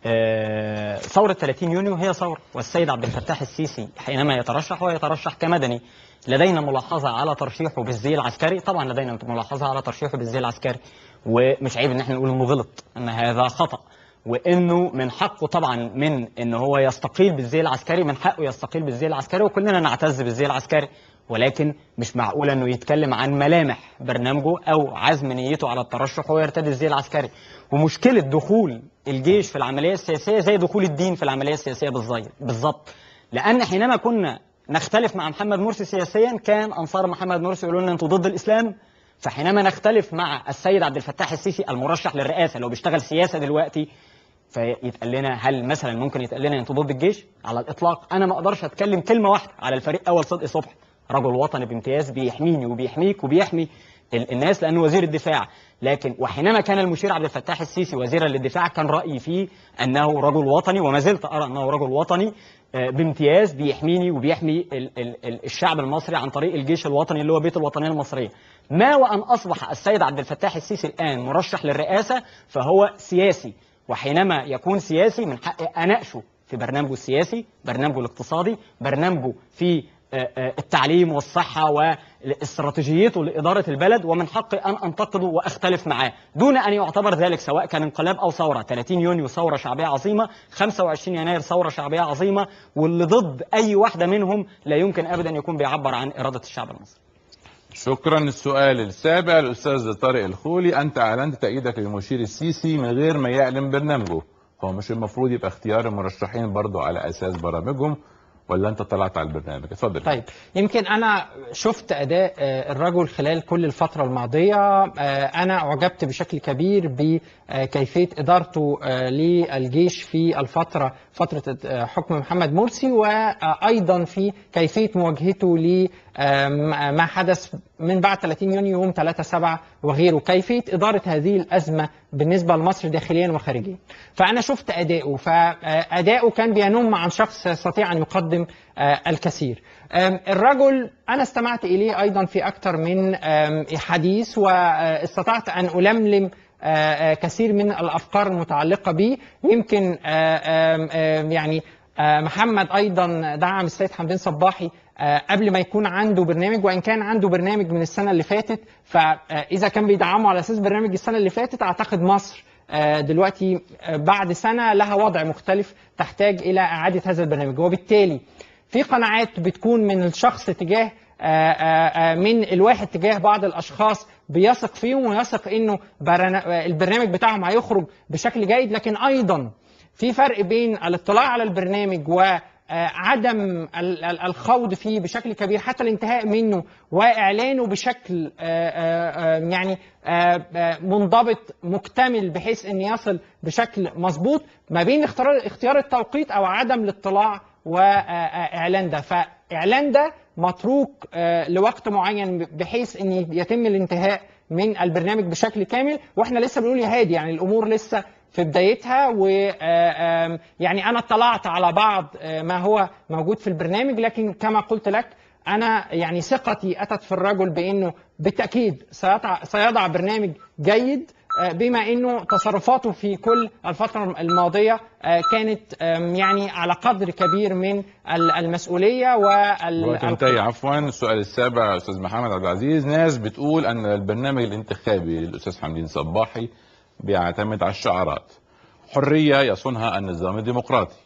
Speaker 4: آه، ثورة 30 يونيو هي ثورة والسيد عبد الفتاح السيسي حينما يترشح هو يترشح كمدني. لدينا ملاحظة على ترشيحه بالزي العسكري. طبعا لدينا ملاحظة على ترشيحه بالزي العسكري ومش عيب إن إحنا نقول انه غلط إن هذا خطأ. وإنه من حقه طبعا من إن هو يستقيل بالزي العسكري من حقه يستقيل بالزي العسكري وكلنا نعتز بالزي العسكري ولكن مش معقول إنه يتكلم عن ملامح برنامجه أو عزم نيته على الترشح وهو يرتدي الزي العسكري. ومشكلة دخول الجيش في العملية السياسية زي دخول الدين في العملية السياسية بالظبط. لأن حينما كنا نختلف مع محمد مرسي سياسيا كان أنصار محمد مرسي يقولوا لنا أنتوا ضد الإسلام. فحينما نختلف مع السيد عبد الفتاح السيسي المرشح للرئاسة هو بيشتغل سياسة دلوقتي فيتقال لنا هل مثلا ممكن يتقال لنا أنتوا ضد الجيش على الإطلاق أنا ما أقدرش أتكلم كلمة واحدة على الفريق أول صدقي صبحي رجل وطني بامتياز بيحميني وبيحميك وبيحمي ال- الناس لأنه وزير الدفاع. لكن وحينما كان المشير عبد الفتاح السيسي وزيرا للدفاع كان رأيي فيه أنه رجل وطني وما زلت أرى أنه رجل وطني آه، بامتياز بيحميني وبيحمي ال- ال- ال- الشعب المصري عن طريق الجيش الوطني اللي هو بيت الوطنية المصرية. ما وأن أصبح السيد عبد الفتاح السيسي الآن مرشح للرئاسة فهو سياسي. وحينما يكون سياسي من حقي أناقشه في برنامجه السياسي برنامجه الاقتصادي برنامجه في آه، آه، التعليم والصحة واستراتيجيته لإدارة البلد ومن حقي أن أنتقده وأختلف معاه. دون أن يعتبر ذلك سواء كان انقلاب أو ثورة. 30 يونيو ثورة شعبية عظيمة 25 يناير ثورة شعبية عظيمة واللي ضد أي واحدة منهم لا يمكن أبدا يكون بيعبر عن إرادة الشعب المصري.
Speaker 1: شكرا. السؤال السابع الأستاذ طارق الخولي أنت أعلنت تأييدك للمشير السيسي من غير ما يعلن برنامجه. هو مش المفروض يبقى اختيار المرشحين برضو على أساس برامجهم ولا أنت طلعت على البرنامج؟ اتفضل.
Speaker 2: طيب يمكن أنا شفت أداء آه، الرجل خلال كل الفترة الماضية. آه، أنا أعجبت بشكل كبير بكيفية إدارته آه، للجيش في الفترة فترة حكم محمد مرسي وأيضا في كيفية مواجهته لما حدث من بعد 30 يونيو يوم 3 7 وغيره كيفية إدارة هذه الأزمة بالنسبة لمصر داخليا وخارجيا. فأنا شفت أداؤه فأداؤه كان بينم عن شخص يستطيع أن يقدم آه، الكثير. الرجل أنا استمعت إليه أيضا في أكثر من حديث واستطعت أن ألملم آه، آه، كثير من الأفكار المتعلقة به. يمكن يعني محمد أيضا دعم السيد حمدين صباحي قبل ما يكون عنده برنامج وإن كان عنده برنامج من السنة اللي فاتت فإذا كان بيدعمه على أساس برنامج السنة اللي فاتت أعتقد مصر آه، دلوقتي آه، بعد سنة لها وضع مختلف تحتاج إلى إعادة هذا البرنامج. وبالتالي في قناعات بتكون من الشخص تجاه آه، آه، آه، من الواحد تجاه بعض الأشخاص بيثق فيهم ويثق إنه برنا- البرنامج بتاعهم هيخرج بشكل جيد. لكن أيضا في فرق بين الاطلاع على البرنامج وعدم الخوض فيه بشكل كبير حتى الانتهاء منه وإعلانه بشكل آه، آه، آه، يعني منضبط مكتمل بحيث إن يصل بشكل مظبوط ما بين اختيار التوقيت أو عدم الاطلاع وإعلان ده. فإعلان ده متروك لوقت معين بحيث إن يتم الانتهاء من البرنامج بشكل كامل. وإحنا لسه بنقول يا هادي يعني الأمور لسه في بدايتها و آه، يعني أنا اطلعت على بعض آه، ما هو موجود في البرنامج لكن كما قلت لك أنا يعني ثقتي أتت في الرجل بإنه بالتأكيد سيضع برنامج جيد آه، بما إنه تصرفاته في كل الفترة الماضية كانت يعني على قدر كبير من ال- المسؤولية وال
Speaker 1: الوقت انتهي عفوا السؤال السابع أستاذ محمد عبد العزيز. ناس بتقول أن البرنامج الانتخابي للأستاذ حمدين صباحي بيعتمد على الشعارات حرية يصونها النظام الديمقراطي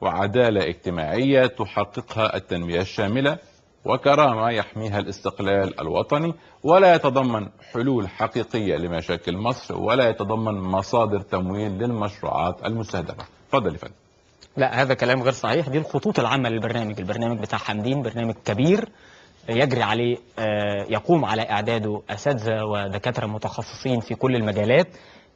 Speaker 1: وعدالة اجتماعية تحققها التنمية الشاملة وكرامة يحميها الاستقلال الوطني ولا يتضمن حلول حقيقية لمشاكل مصر ولا يتضمن مصادر تمويل للمشروعات المستهدفة. تفضل يا فندم.
Speaker 4: لا هذا كلام غير صحيح دي الخطوط العامة للبرنامج البرنامج بتاع حمدين برنامج كبير يجري عليه آه، يقوم على إعداده أساتذة ودكاترة متخصصين في كل المجالات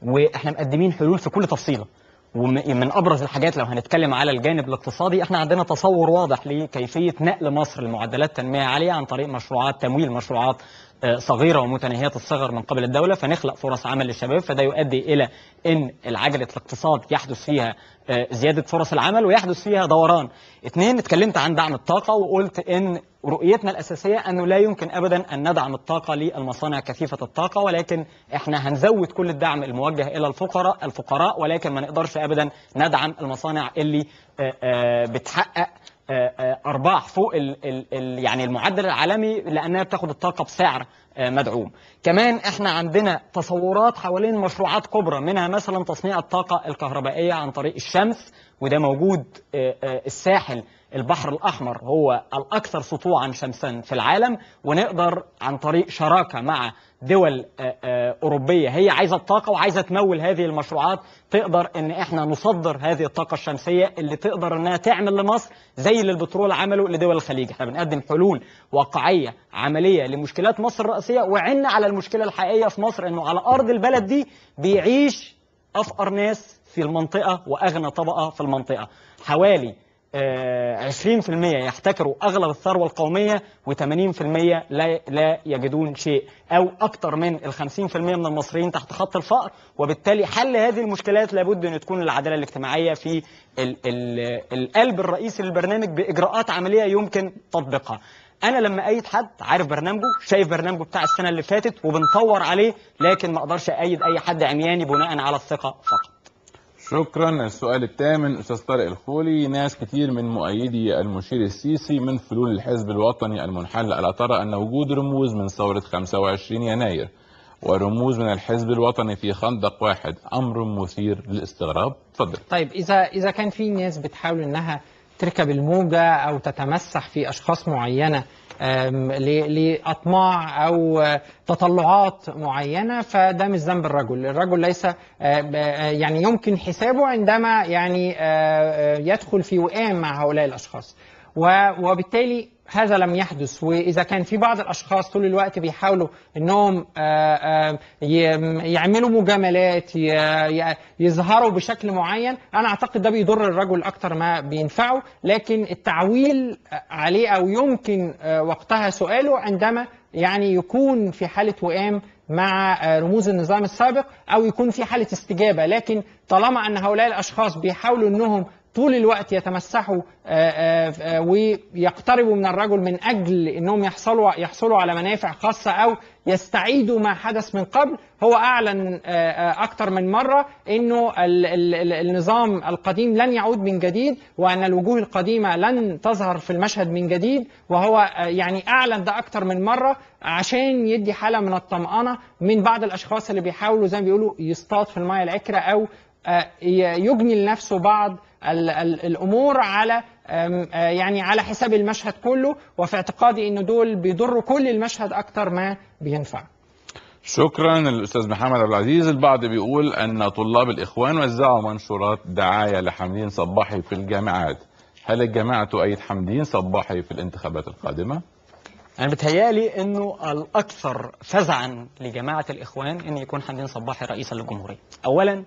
Speaker 4: وإحنا مقدمين حلول في كل تفصيلة ومن أبرز الحاجات لو هنتكلم على الجانب الاقتصادي إحنا عندنا تصور واضح لكيفية نقل مصر لمعدلات تنمية عالية عن طريق مشروعات تمويل مشروعات آه، صغيرة ومتناهيه الصغر من قبل الدولة فنخلق فرص عمل للشباب فده يؤدي إلى إن العجلة الاقتصاد يحدث فيها آه، زيادة فرص العمل ويحدث فيها دوران. اثنين اتكلمت عن دعم الطاقة وقلت إن رؤيتنا الأساسية أنه لا يمكن ابدا أن ندعم الطاقة للمصانع كثيفة الطاقة ولكن إحنا هنزود كل الدعم الموجه إلى الفقراء الفقراء ولكن ما نقدرش ابدا ندعم المصانع اللي آه، آه، بتحقق آه، أرباح فوق يعني المعدل العالمي لأنها بتاخد الطاقة بسعر مدعوم. كمان إحنا عندنا تصورات حوالين مشروعات كبرى منها مثلا تصنيع الطاقة الكهربائية عن طريق الشمس وده موجود الساحل البحر الأحمر هو الأكثر سطوعا شمسا في العالم ونقدر عن طريق شراكة مع دول آه، آه، أوروبية هي عايزة الطاقة وعايزة تمول هذه المشروعات تقدر إن إحنا نصدر هذه الطاقة الشمسية اللي تقدر إنها تعمل لمصر زي اللي البترول عمله لدول الخليج. إحنا بنقدم حلول واقعية عملية لمشكلات مصر الرئيسية وعنا على المشكلة الحقيقية في مصر إنه على أرض البلد دي بيعيش أفقر ناس في المنطقة وأغنى طبقة في المنطقة. حوالي 20% يحتكروا أغلب الثروة القومية و80% لا لا يجدون شيء أو أكثر من ال 50% من المصريين تحت خط الفقر وبالتالي حل هذه المشكلات لابد أن تكون العدالة الاجتماعية في ال ال القلب الرئيسي للبرنامج بإجراءات عملية يمكن تطبيقها. أنا لما أيد حد عارف برنامجه شايف برنامجه بتاع السنة اللي فاتت وبنطور عليه لكن ما أقدرش أيد أي حد عمياني بناء على الثقة فقط.
Speaker 1: شكرا. السؤال الثامن أستاذ طارق الخولي ناس كتير من مؤيدي المشير السيسي من فلول الحزب الوطني المنحل الا ترى أن وجود رموز من ثورة 25 يناير ورموز من الحزب الوطني في خندق واحد أمر مثير للاستغراب. تفضل.
Speaker 2: طيب إذا إذا كان في ناس بتحاول إنها تركب الموجة أو تتمسح في أشخاص معينة لأطماع أو تطلعات معينة فده مش ذنب الرجل. الرجل ليس آه، آه، يعني يمكن حسابه عندما يعني آه، يدخل في وئام مع هؤلاء الأشخاص. وبالتالي هذا لم يحدث. وإذا كان في بعض الأشخاص طول الوقت بيحاولوا إنهم آه، آه، يعملوا مجاملات يظهروا بشكل معين أنا أعتقد ده بيضر الرجل أكتر ما بينفعه. لكن التعويل عليه أو يمكن آه، وقتها سؤاله عندما يعني يكون في حالة وئام مع رموز النظام السابق أو يكون في حالة استجابة. لكن طالما أن هؤلاء الأشخاص بيحاولوا إنهم طول الوقت يتمسحوا آه، آه، آه، ويقتربوا من الرجل من أجل إنهم يحصلوا يحصلوا على منافع خاصة أو يستعيدوا ما حدث من قبل. هو أعلن أكثر من مرة إنه ال- ال- ال- النظام القديم لن يعود من جديد وأن الوجوه القديمة لن تظهر في المشهد من جديد. وهو يعني أعلن ده أكثر من مرة عشان يدي حالة من الطمأنة من بعض الأشخاص اللي بيحاولوا زي ما بيقولوا يصطاد في الماء العكره أو يجني لنفسه بعض ال- ال- الأمور على آه، يعني على حساب المشهد كله وفي اعتقادي ان دول بيضروا كل المشهد أكتر ما بينفع.
Speaker 1: شكرا للاستاذ محمد عبد العزيز. البعض بيقول أن طلاب الإخوان وزعوا منشورات دعاية لحمدين صباحي في الجامعات. هل الجامعة تؤيد حمدين صباحي في الانتخابات القادمة؟
Speaker 4: أنا بتهيألي إنه الأكثر فزعا لجماعة الإخوان إن يكون حمدين صباحي رئيسا للجمهورية. اولا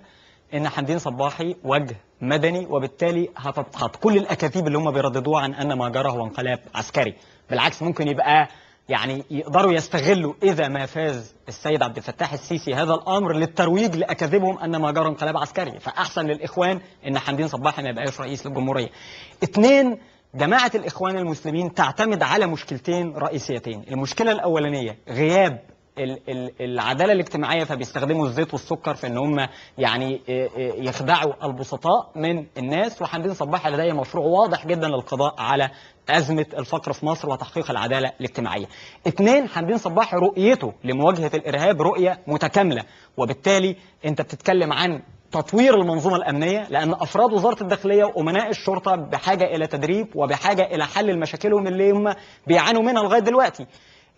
Speaker 4: إن حمدين صباحي وجه مدني وبالتالي هتضحط كل الأكاذيب اللي هم بيرددوها عن أن ما جرى هو انقلاب عسكري. بالعكس ممكن يبقى يعني يقدروا يستغلوا إذا ما فاز السيد عبد الفتاح السيسي هذا الأمر للترويج لأكاذيبهم أن ما جرى انقلاب عسكري. فأحسن للإخوان إن حمدين صباحي ما يبقاش رئيس للجمهورية. اثنين جماعة الإخوان المسلمين تعتمد على مشكلتين رئيسيتين. المشكلة الأولانية غياب ال- ال- العدالة الاجتماعية فبيستخدموا الزيت والسكر في إن هم يعني يخدعوا البسطاء من الناس. وحمدين صباحي لديه مشروع واضح جدا للقضاء على أزمة الفقر في مصر وتحقيق العدالة الاجتماعية. اثنين حمدين صباحي رؤيته لمواجهة الإرهاب رؤية متكاملة. وبالتالي أنت بتتكلم عن تطوير المنظومة الأمنية لأن أفراد وزارة الداخلية وأمناء الشرطة بحاجة إلى تدريب وبحاجة إلى حل مشاكلهم اللي هم بيعانوا منها لغاية دلوقتي.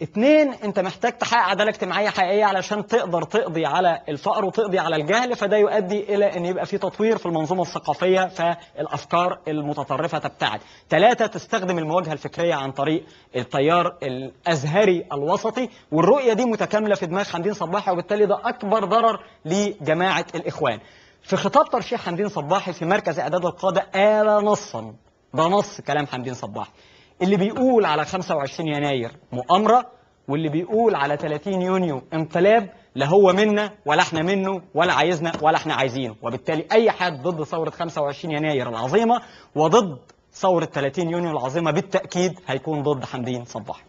Speaker 4: اتنين انت محتاج تحقق عدالة اجتماعية حقيقية علشان تقدر تقضي على الفقر وتقضي على الجهل فده يؤدي إلى إن يبقى في تطوير في المنظومة الثقافية فالأفكار المتطرفة تبتعد. ثلاثة تستخدم المواجهة الفكرية عن طريق التيار الأزهري الوسطي والرؤية دي متكاملة في دماغ حمدين صباحي وبالتالي ده أكبر ضرر لجماعة الإخوان. في خطاب ترشيح حمدين صباحي في مركز إعداد القادة قال نصا ده نص كلام حمدين صباحي اللي بيقول على 25 يناير مؤامرة واللي بيقول على 30 يونيو انقلاب لا هو منا ولا إحنا منه ولا عايزنا ولا إحنا عايزينه. وبالتالي أي حد ضد ثورة 25 يناير العظيمة وضد ثورة 30 يونيو العظيمة بالتأكيد هيكون ضد حمدين صباحي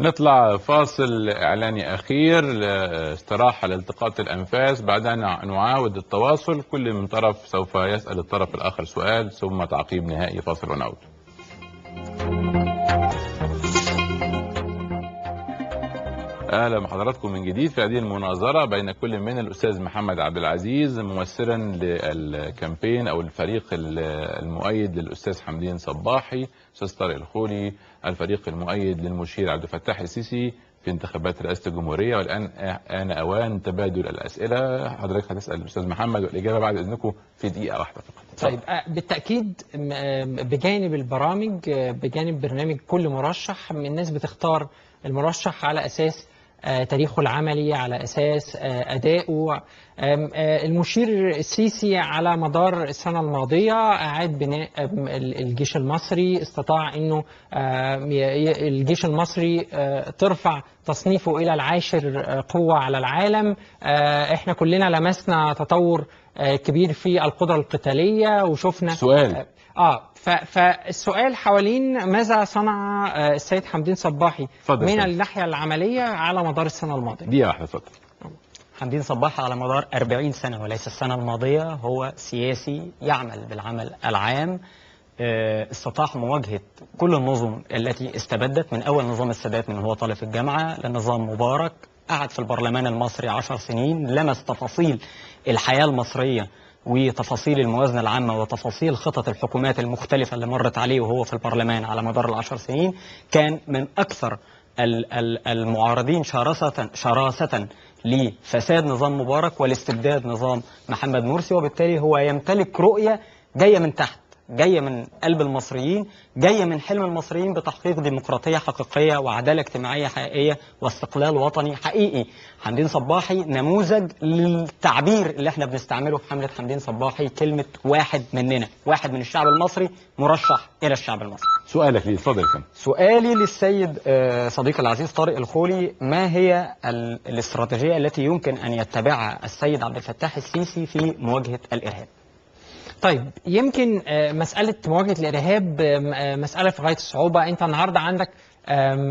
Speaker 1: نطلع فاصل إعلاني أخير لاستراحة لالتقاط الأنفاس. بعدها نع- نعاود التواصل كل من طرف سوف يسأل الطرف الآخر سؤال ثم تعقيب نهائي. فاصل ونعود. أهلا بحضراتكم من جديد في هذه المناظرة بين كل من الأستاذ محمد عبد العزيز ممثلا للكامبين أو الفريق ال- المؤيد للأستاذ حمدين صباحي أستاذ طارق الخولي الفريق المؤيد للمشير عبد الفتاح السيسي في انتخابات رئاسة الجمهورية. والآن آن أوان تبادل الأسئلة. حضرتك هتسأل الاستاذ محمد والإجابة بعد إذنكم في دقيقة واحدة فقط.
Speaker 2: طيب آه، بالتأكيد آه، بجانب البرامج آه، بجانب برنامج كل مرشح الناس بتختار المرشح على أساس تاريخه العملي على أساس آه، ادائه آم، آه، المشير السيسي على مدار السنة الماضية أعاد بناء الجيش المصري. استطاع ي- الجيش المصري آه، ترفع تصنيفه إلى العاشر آه، قوة على العالم. آه، إحنا كلنا لمسنا تطور آه، كبير في القدرة القتالية وشفنا
Speaker 1: سؤال.
Speaker 2: آه ف- فالسؤال حوالين ماذا صنع آه، السيد حمدين صباحي؟
Speaker 1: اتفضل
Speaker 2: من
Speaker 1: سيدي.
Speaker 2: الناحية العملية على مدار السنة الماضية.
Speaker 1: دقيقة واحدة اتفضل.
Speaker 4: حمدين صباحي على مدار 40 سنة وليس السنة الماضية. هو سياسي يعمل بالعمل العام. آه، استطاع مواجهة كل النظم التي استبدت. من أول نظام السادات من هو طالب في الجامعة لنظام مبارك. قعد في البرلمان المصري عشر سنين. لمس تفاصيل الحياة المصرية وتفاصيل الموازنة العامة وتفاصيل خطط الحكومات المختلفة اللي مرت عليه وهو في البرلمان على مدار العشر سنين كان من أكثر ال- ال- المعارضين شراسة شراسة لفساد نظام مبارك والاستبداد نظام محمد مرسي وبالتالي هو يمتلك رؤية جاية من تحت. جاية من قلب المصريين جاية من حلم المصريين بتحقيق ديمقراطية حقيقية وعدالة اجتماعية حقيقية واستقلال وطني حقيقي. حمدين صباحي نموذج للتعبير اللي إحنا بنستعمله في حملة حمدين صباحي كلمة واحد مننا واحد من الشعب المصري مرشح إلى الشعب المصري.
Speaker 1: سؤالك ليه اتفضل يا
Speaker 4: سؤالي للسيد آه، صديقي العزيز طارق الخولي ما هي ال- الاستراتيجية التي يمكن أن يتبعها السيد عبد الفتاح السيسي في مواجهة الإرهاب؟
Speaker 2: طيب يمكن آه، مسألة مواجهة الإرهاب آه، مسألة في غاية الصعوبة. أنت النهاردة عندك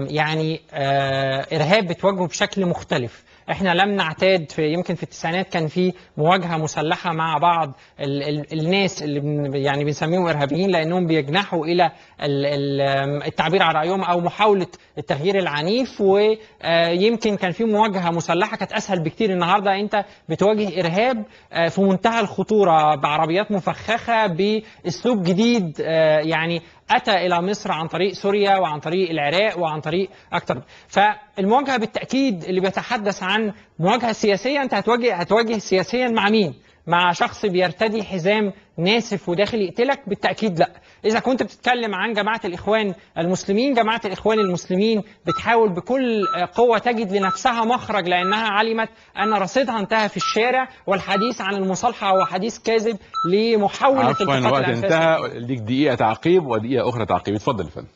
Speaker 2: يعني آه، إرهاب بتواجهه بشكل مختلف. إحنا لم نعتاد في يمكن في التسعينات كان في مواجهة مسلحة مع بعض ال ال الناس اللي يعني بنسميهم إرهابيين لأنهم بيجنحوا إلى ال ال التعبير عن رأيهم أو محاولة التغيير العنيف ويمكن كان في مواجهة مسلحة كانت أسهل بكتير. النهارده أنت بتواجه إرهاب آه، في منتهى الخطورة بعربيات مفخخة بأسلوب جديد آه، يعني أتى إلى مصر عن طريق سوريا وعن طريق العراق وعن طريق أكتر. فالمواجهة بالتأكيد اللي بيتحدث عن مواجهة سياسية أنت هتواجه هتواجه سياسيا مع مين؟ مع شخص بيرتدي حزام ناسف وداخل يقتلك؟ بالتأكيد لا. إذا كنت بتتكلم عن جماعة الإخوان المسلمين جماعة الإخوان المسلمين بتحاول بكل قوة تجد لنفسها مخرج لأنها علمت أن رصيدها انتهى في الشارع والحديث عن المصالحة هو حديث كاذب لمحاولة
Speaker 1: عفوا الوقت. انتهى. ليك دقيقة تعقيب ودقيقة أخرى تعقيب. اتفضل يا فندم.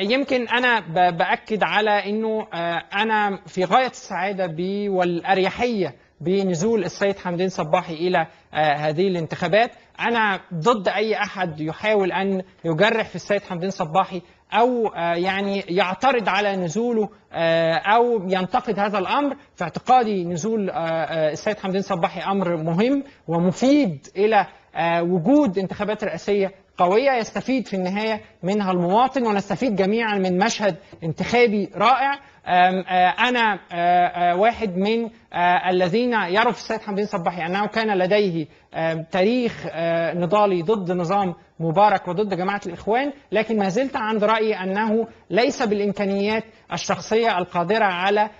Speaker 2: يمكن أنا ب- بأكد على إنه آه، أنا في غاية السعادة ب والأريحية بنزول السيد حمدين صباحي إلى آه، هذه الانتخابات. أنا ضد أي أحد يحاول أن يجرح في السيد حمدين صباحي أو آه، يعني يعترض على نزوله آه، أو ينتقد هذا الأمر. في اعتقادي نزول السيد حمدين صباحي أمر مهم ومفيد آه، وجود انتخابات رئاسية قوية يستفيد في النهاية منها المواطن ونستفيد جميعا من مشهد انتخابي رائع. أنا آه، آه، واحد من الذين في السيد حمدين صباحي أنه كان لديه تاريخ نضالي ضد نظام مبارك وضد جماعة الإخوان لكن ما زلت عند رأيي أنه ليس بالإمكانيات الشخصية القادرة على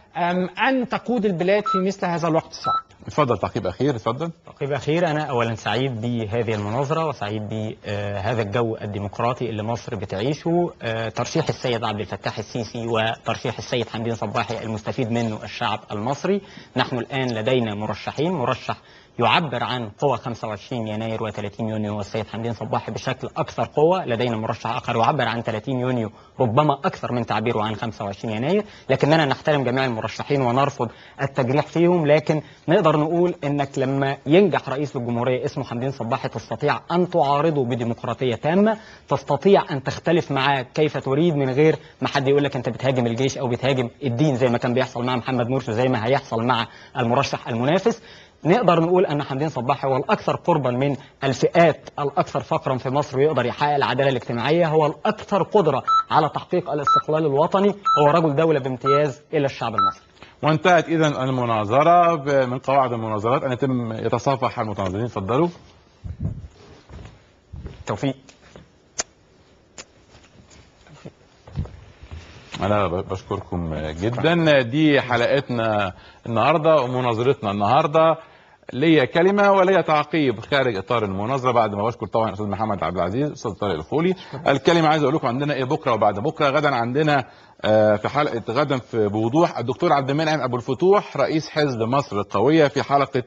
Speaker 2: أن تقود البلاد في مثل هذا الوقت الصعب.
Speaker 1: اتفضل تعقيب أخير اتفضل.
Speaker 4: تعقيب أخير أنا أولا سعيد بهذه المناظرة وسعيد بهذا الجو الديمقراطي اللي مصر بتعيشه. آه، ترشيح السيد عبد الفتاح السيسي وترشيح السيد حمدين صباحي المستفيد منه الشعب المصري. نحن الآن لدينا مرشحين مرشح يعبر عن قوى 25 يناير و30 يونيو والسيد حمدين صباحي بشكل أكثر قوة لدينا مرشح آخر يعبر عن 30 يونيو ربما أكثر من تعبيره عن 25 يناير لكننا نحترم جميع المرشحين ونرفض التجريح فيهم لكن نقدر نقول إنك لما ينجح رئيس الجمهوريه اسمه حمدين صباحي تستطيع أن تعارضه بديمقراطية تامة، تستطيع أن تختلف معاه كيف تريد من غير ما حد يقول لك أنت بتهاجم الجيش أو بتهاجم الدين زي ما كان بيحصل مع محمد مرسي زي ما هيحصل مع المرشح المنافس. نقدر نقول أن حمدين صباحي هو الأكثر قربا من الفئات الأكثر فقرا في مصر ويقدر يحقق العدالة الاجتماعية. هو الأكثر قدرة على تحقيق الاستقلال الوطني. هو رجل دولة بامتياز إلى الشعب المصري.
Speaker 1: وانتهت اذا المناظرة من قواعد المناظرات. ان يتم يتصافح المتناظرين. اتفضلوا
Speaker 4: توفيق.
Speaker 1: أنا بشكركم جدا. دي حلقتنا النهارده ومناظرتنا النهارده. ليا كلمة وليا تعقيب خارج إطار المناظرة. بعد ما بشكر طبعا الاستاذ محمد عبد العزيز أستاذ طارق الخولي. الكلمة عايز أقول لكم عندنا إيه بكرة وبعد بكرة. غدا عندنا آه، في حلقة غدا في بوضوح الدكتور عبد المنعم أبو الفتوح رئيس حزب مصر القوية في حلقة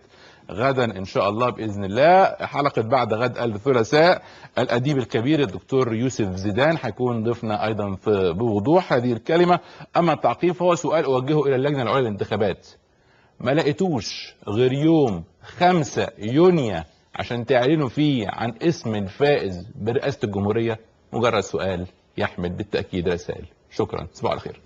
Speaker 1: غدا إن شاء الله بإذن الله. حلقة بعد غد الثلاثاء الأديب الكبير الدكتور يوسف زيدان هيكون ضيفنا أيضا في بوضوح هذه الكلمة. أما التعقيب فهو سؤال أوجهه إلى اللجنة العليا للانتخابات. ما لقيتوش غير يوم 5 يونيو عشان تعلنوا فيه عن اسم الفائز برئاسة الجمهورية؟ مجرد سؤال يحمل بالتأكيد رسائل. شكرا. تصبحوا على خير